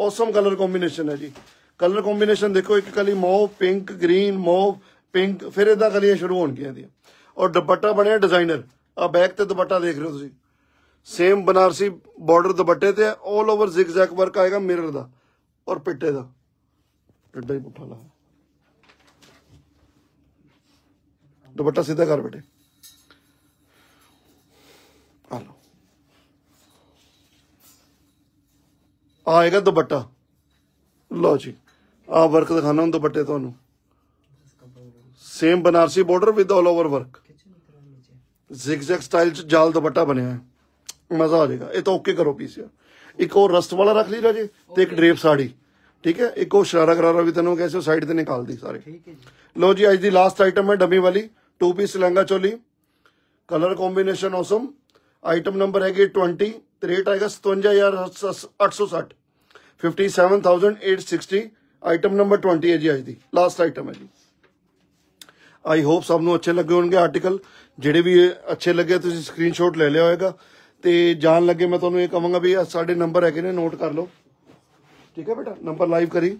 ਔਸਮ ਕਲਰ ਕੰਬੀਨੇਸ਼ਨ ਹੈ ਜੀ। ਕਲਰ ਕੰਬੀਨੇਸ਼ਨ ਦੇਖੋ, ਇੱਕ ਕਲੀ mauve pink green mauve pink ਫਿਰ ਇਹਦਾ ਕਲੀਆਂ ਸ਼ੁਰੂ ਹੋਣਗੀਆਂ ਦੀਆਂ ਔਰ ਦੁਪੱਟਾ ਬਣਿਆ ਡਿਜ਼ਾਈਨਰ ਆ ਬੈਕ ਤੇ ਦੁਪੱਟਾ ਦੇਖ ਰਹੇ ਹੋ ਤੁਸੀਂ। ਸੇਮ ਬਨਾਰਸੀ ਬਾਰਡਰ ਦੁਪੱਟੇ ਤੇ ਆਲ ਓਵਰ ਜ਼ਿਗਜ਼ੈਗ ਵਰਕ ਆਏਗਾ ਮਿਰਰ ਦਾ। ਔਰ ਪਿੱਟੇ ਦਾ। ਡੱਡਾ ਹੀ ਪੁੱਠਾ ਲਾ। ਦੁਪੱਟਾ ਸਿੱਧਾ ਕਰ ਬੇਟੇ। ਆ ਲਓ। ਆਏਗਾ ਦੁਪੱਟਾ। ਲਓ ਜੀ ਆ ਵਰਕ ਦਿਖਾਣਾ ਹੁਣ ਦੁਪੱਟੇ ਤੁਹਾਨੂੰ। Same Banarasi border with all over work zigzag style ਚ ਜਾਲ ਦੁਪੱਟਾ ਬਣਿਆ ਹੈ। ਮਜ਼ਾ ਆ ਜਾਏਗਾ। ਇਹ ਤਾਂ ਓਕੇ ਕਰੋ ਪੀਸ ਯਾਰ। ਇੱਕ ਹੋਰ ਰਸਟ ਵਾਲਾ ਰੱਖ ਲਈ ਰਾਜੇ ਤੇ ਇੱਕ ਡਰੇਪ ਸਾੜੀ ਠੀਕ ਹੈ? ਇੱਕ ਉਹ ਸ਼ਰਾਰਾ ਗਰਾਰਾ ਵੀ ਤੈਨੂੰ ਕੈਸੇ ਸਾਈਡ ਤੇ ਨਿਕਾਲ ਦੀ ਸਾਰੇ। ਠੀਕ ਹੈ ਜੀ। ਲੋ ਜੀ ਅੱਜ ਦੀ ਲਾਸਟ ਆਈਟਮ ਹੈ ਡਮੀ ਵਾਲੀ। Two piece lehenga choli. Colour combination awesome item number ਹੈਗੀ 20 ਤੇ ਰੇਟ ਆਏਗਾ 57860 57860 ਆਈਟਮ ਨੰਬਰ 20 ਹੈ ਜੀ ਅੱਜ ਦੀ। ਲਾਸਟ ਆਈਟਮ ਹੈ ਜੀ। ਆਈ ਹੋਪ ਸਭ ਨੂੰ ਅੱਛੇ ਲੱਗੇ ਹੋਣਗੇ ਆਰਟੀਕਲ ਜਿਹੜੇ ਵੀ ਅੱਛੇ ਲੱਗੇ ਤੁਸੀਂ ਸਕਰੀਨਸ਼ਾਟ ਲੈ ਲਿਆ ਹੋਵੇਗਾ ਤੇ ਜਾਣ ਲੱਗੇ ਮੈਂ ਤੁਹਾਨੂੰ ਇਹ ਕਹਾਂਗਾ ਵੀ ਸਾਡੇ ਨੰਬਰ ਹੈਗੇ ਨੇ ਨੋਟ ਕਰ ਲਓ। ਠੀਕ ਹੈ ਬੇਟਾ? ਨੰਬਰ ਲਾਈਵ ਕਰੀ।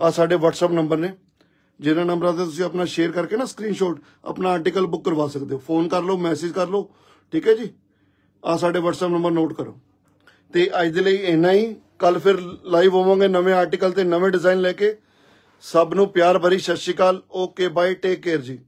ਆ ਸਾਡੇ WhatsApp ਨੰਬਰ ਨੇ। ਜਿਹਨਾਂ ਨੰਬਰਾਂ ਤੇ ਤੁਸੀਂ ਆਪਣਾ ਸ਼ੇਅਰ ਕਰਕੇ ਨਾ ਸਕਰੀਨਸ਼ਾਟ ਆਪਣਾ ਆਰਟੀਕਲ ਬੁੱਕ ਕਰਵਾ ਸਕਦੇ ਹੋ। ਫੋਨ ਕਰ ਲਓ ਮੈਸੇਜ ਕਰ ਲਓ। ਠੀਕ ਹੈ ਜੀ? ਆ ਸਾਡੇ WhatsApp ਨੰਬਰ ਨੋਟ ਕਰੋ। ਤੇ ਅੱਜ ਦੇ ਲਈ ਇੰਨਾ ਹੀ। ਕੱਲ ਫਿਰ ਲਾਈਵ ਹੋਵਾਂਗੇ ਨਵੇਂ ਆਰਟੀਕਲ ਤੇ ਨਵੇਂ ਡਿਜ਼ਾਈਨ ਲੈ ਕੇ। ਸਭ ਨੂੰ ਪਿਆਰ ਭਰੀ ਸਤਿ ਸ਼੍ਰੀ ਅਕਾਲ। ਓਕੇ ਬਾਏ ਟੇਕ ਕੇਅਰ ਜੀ।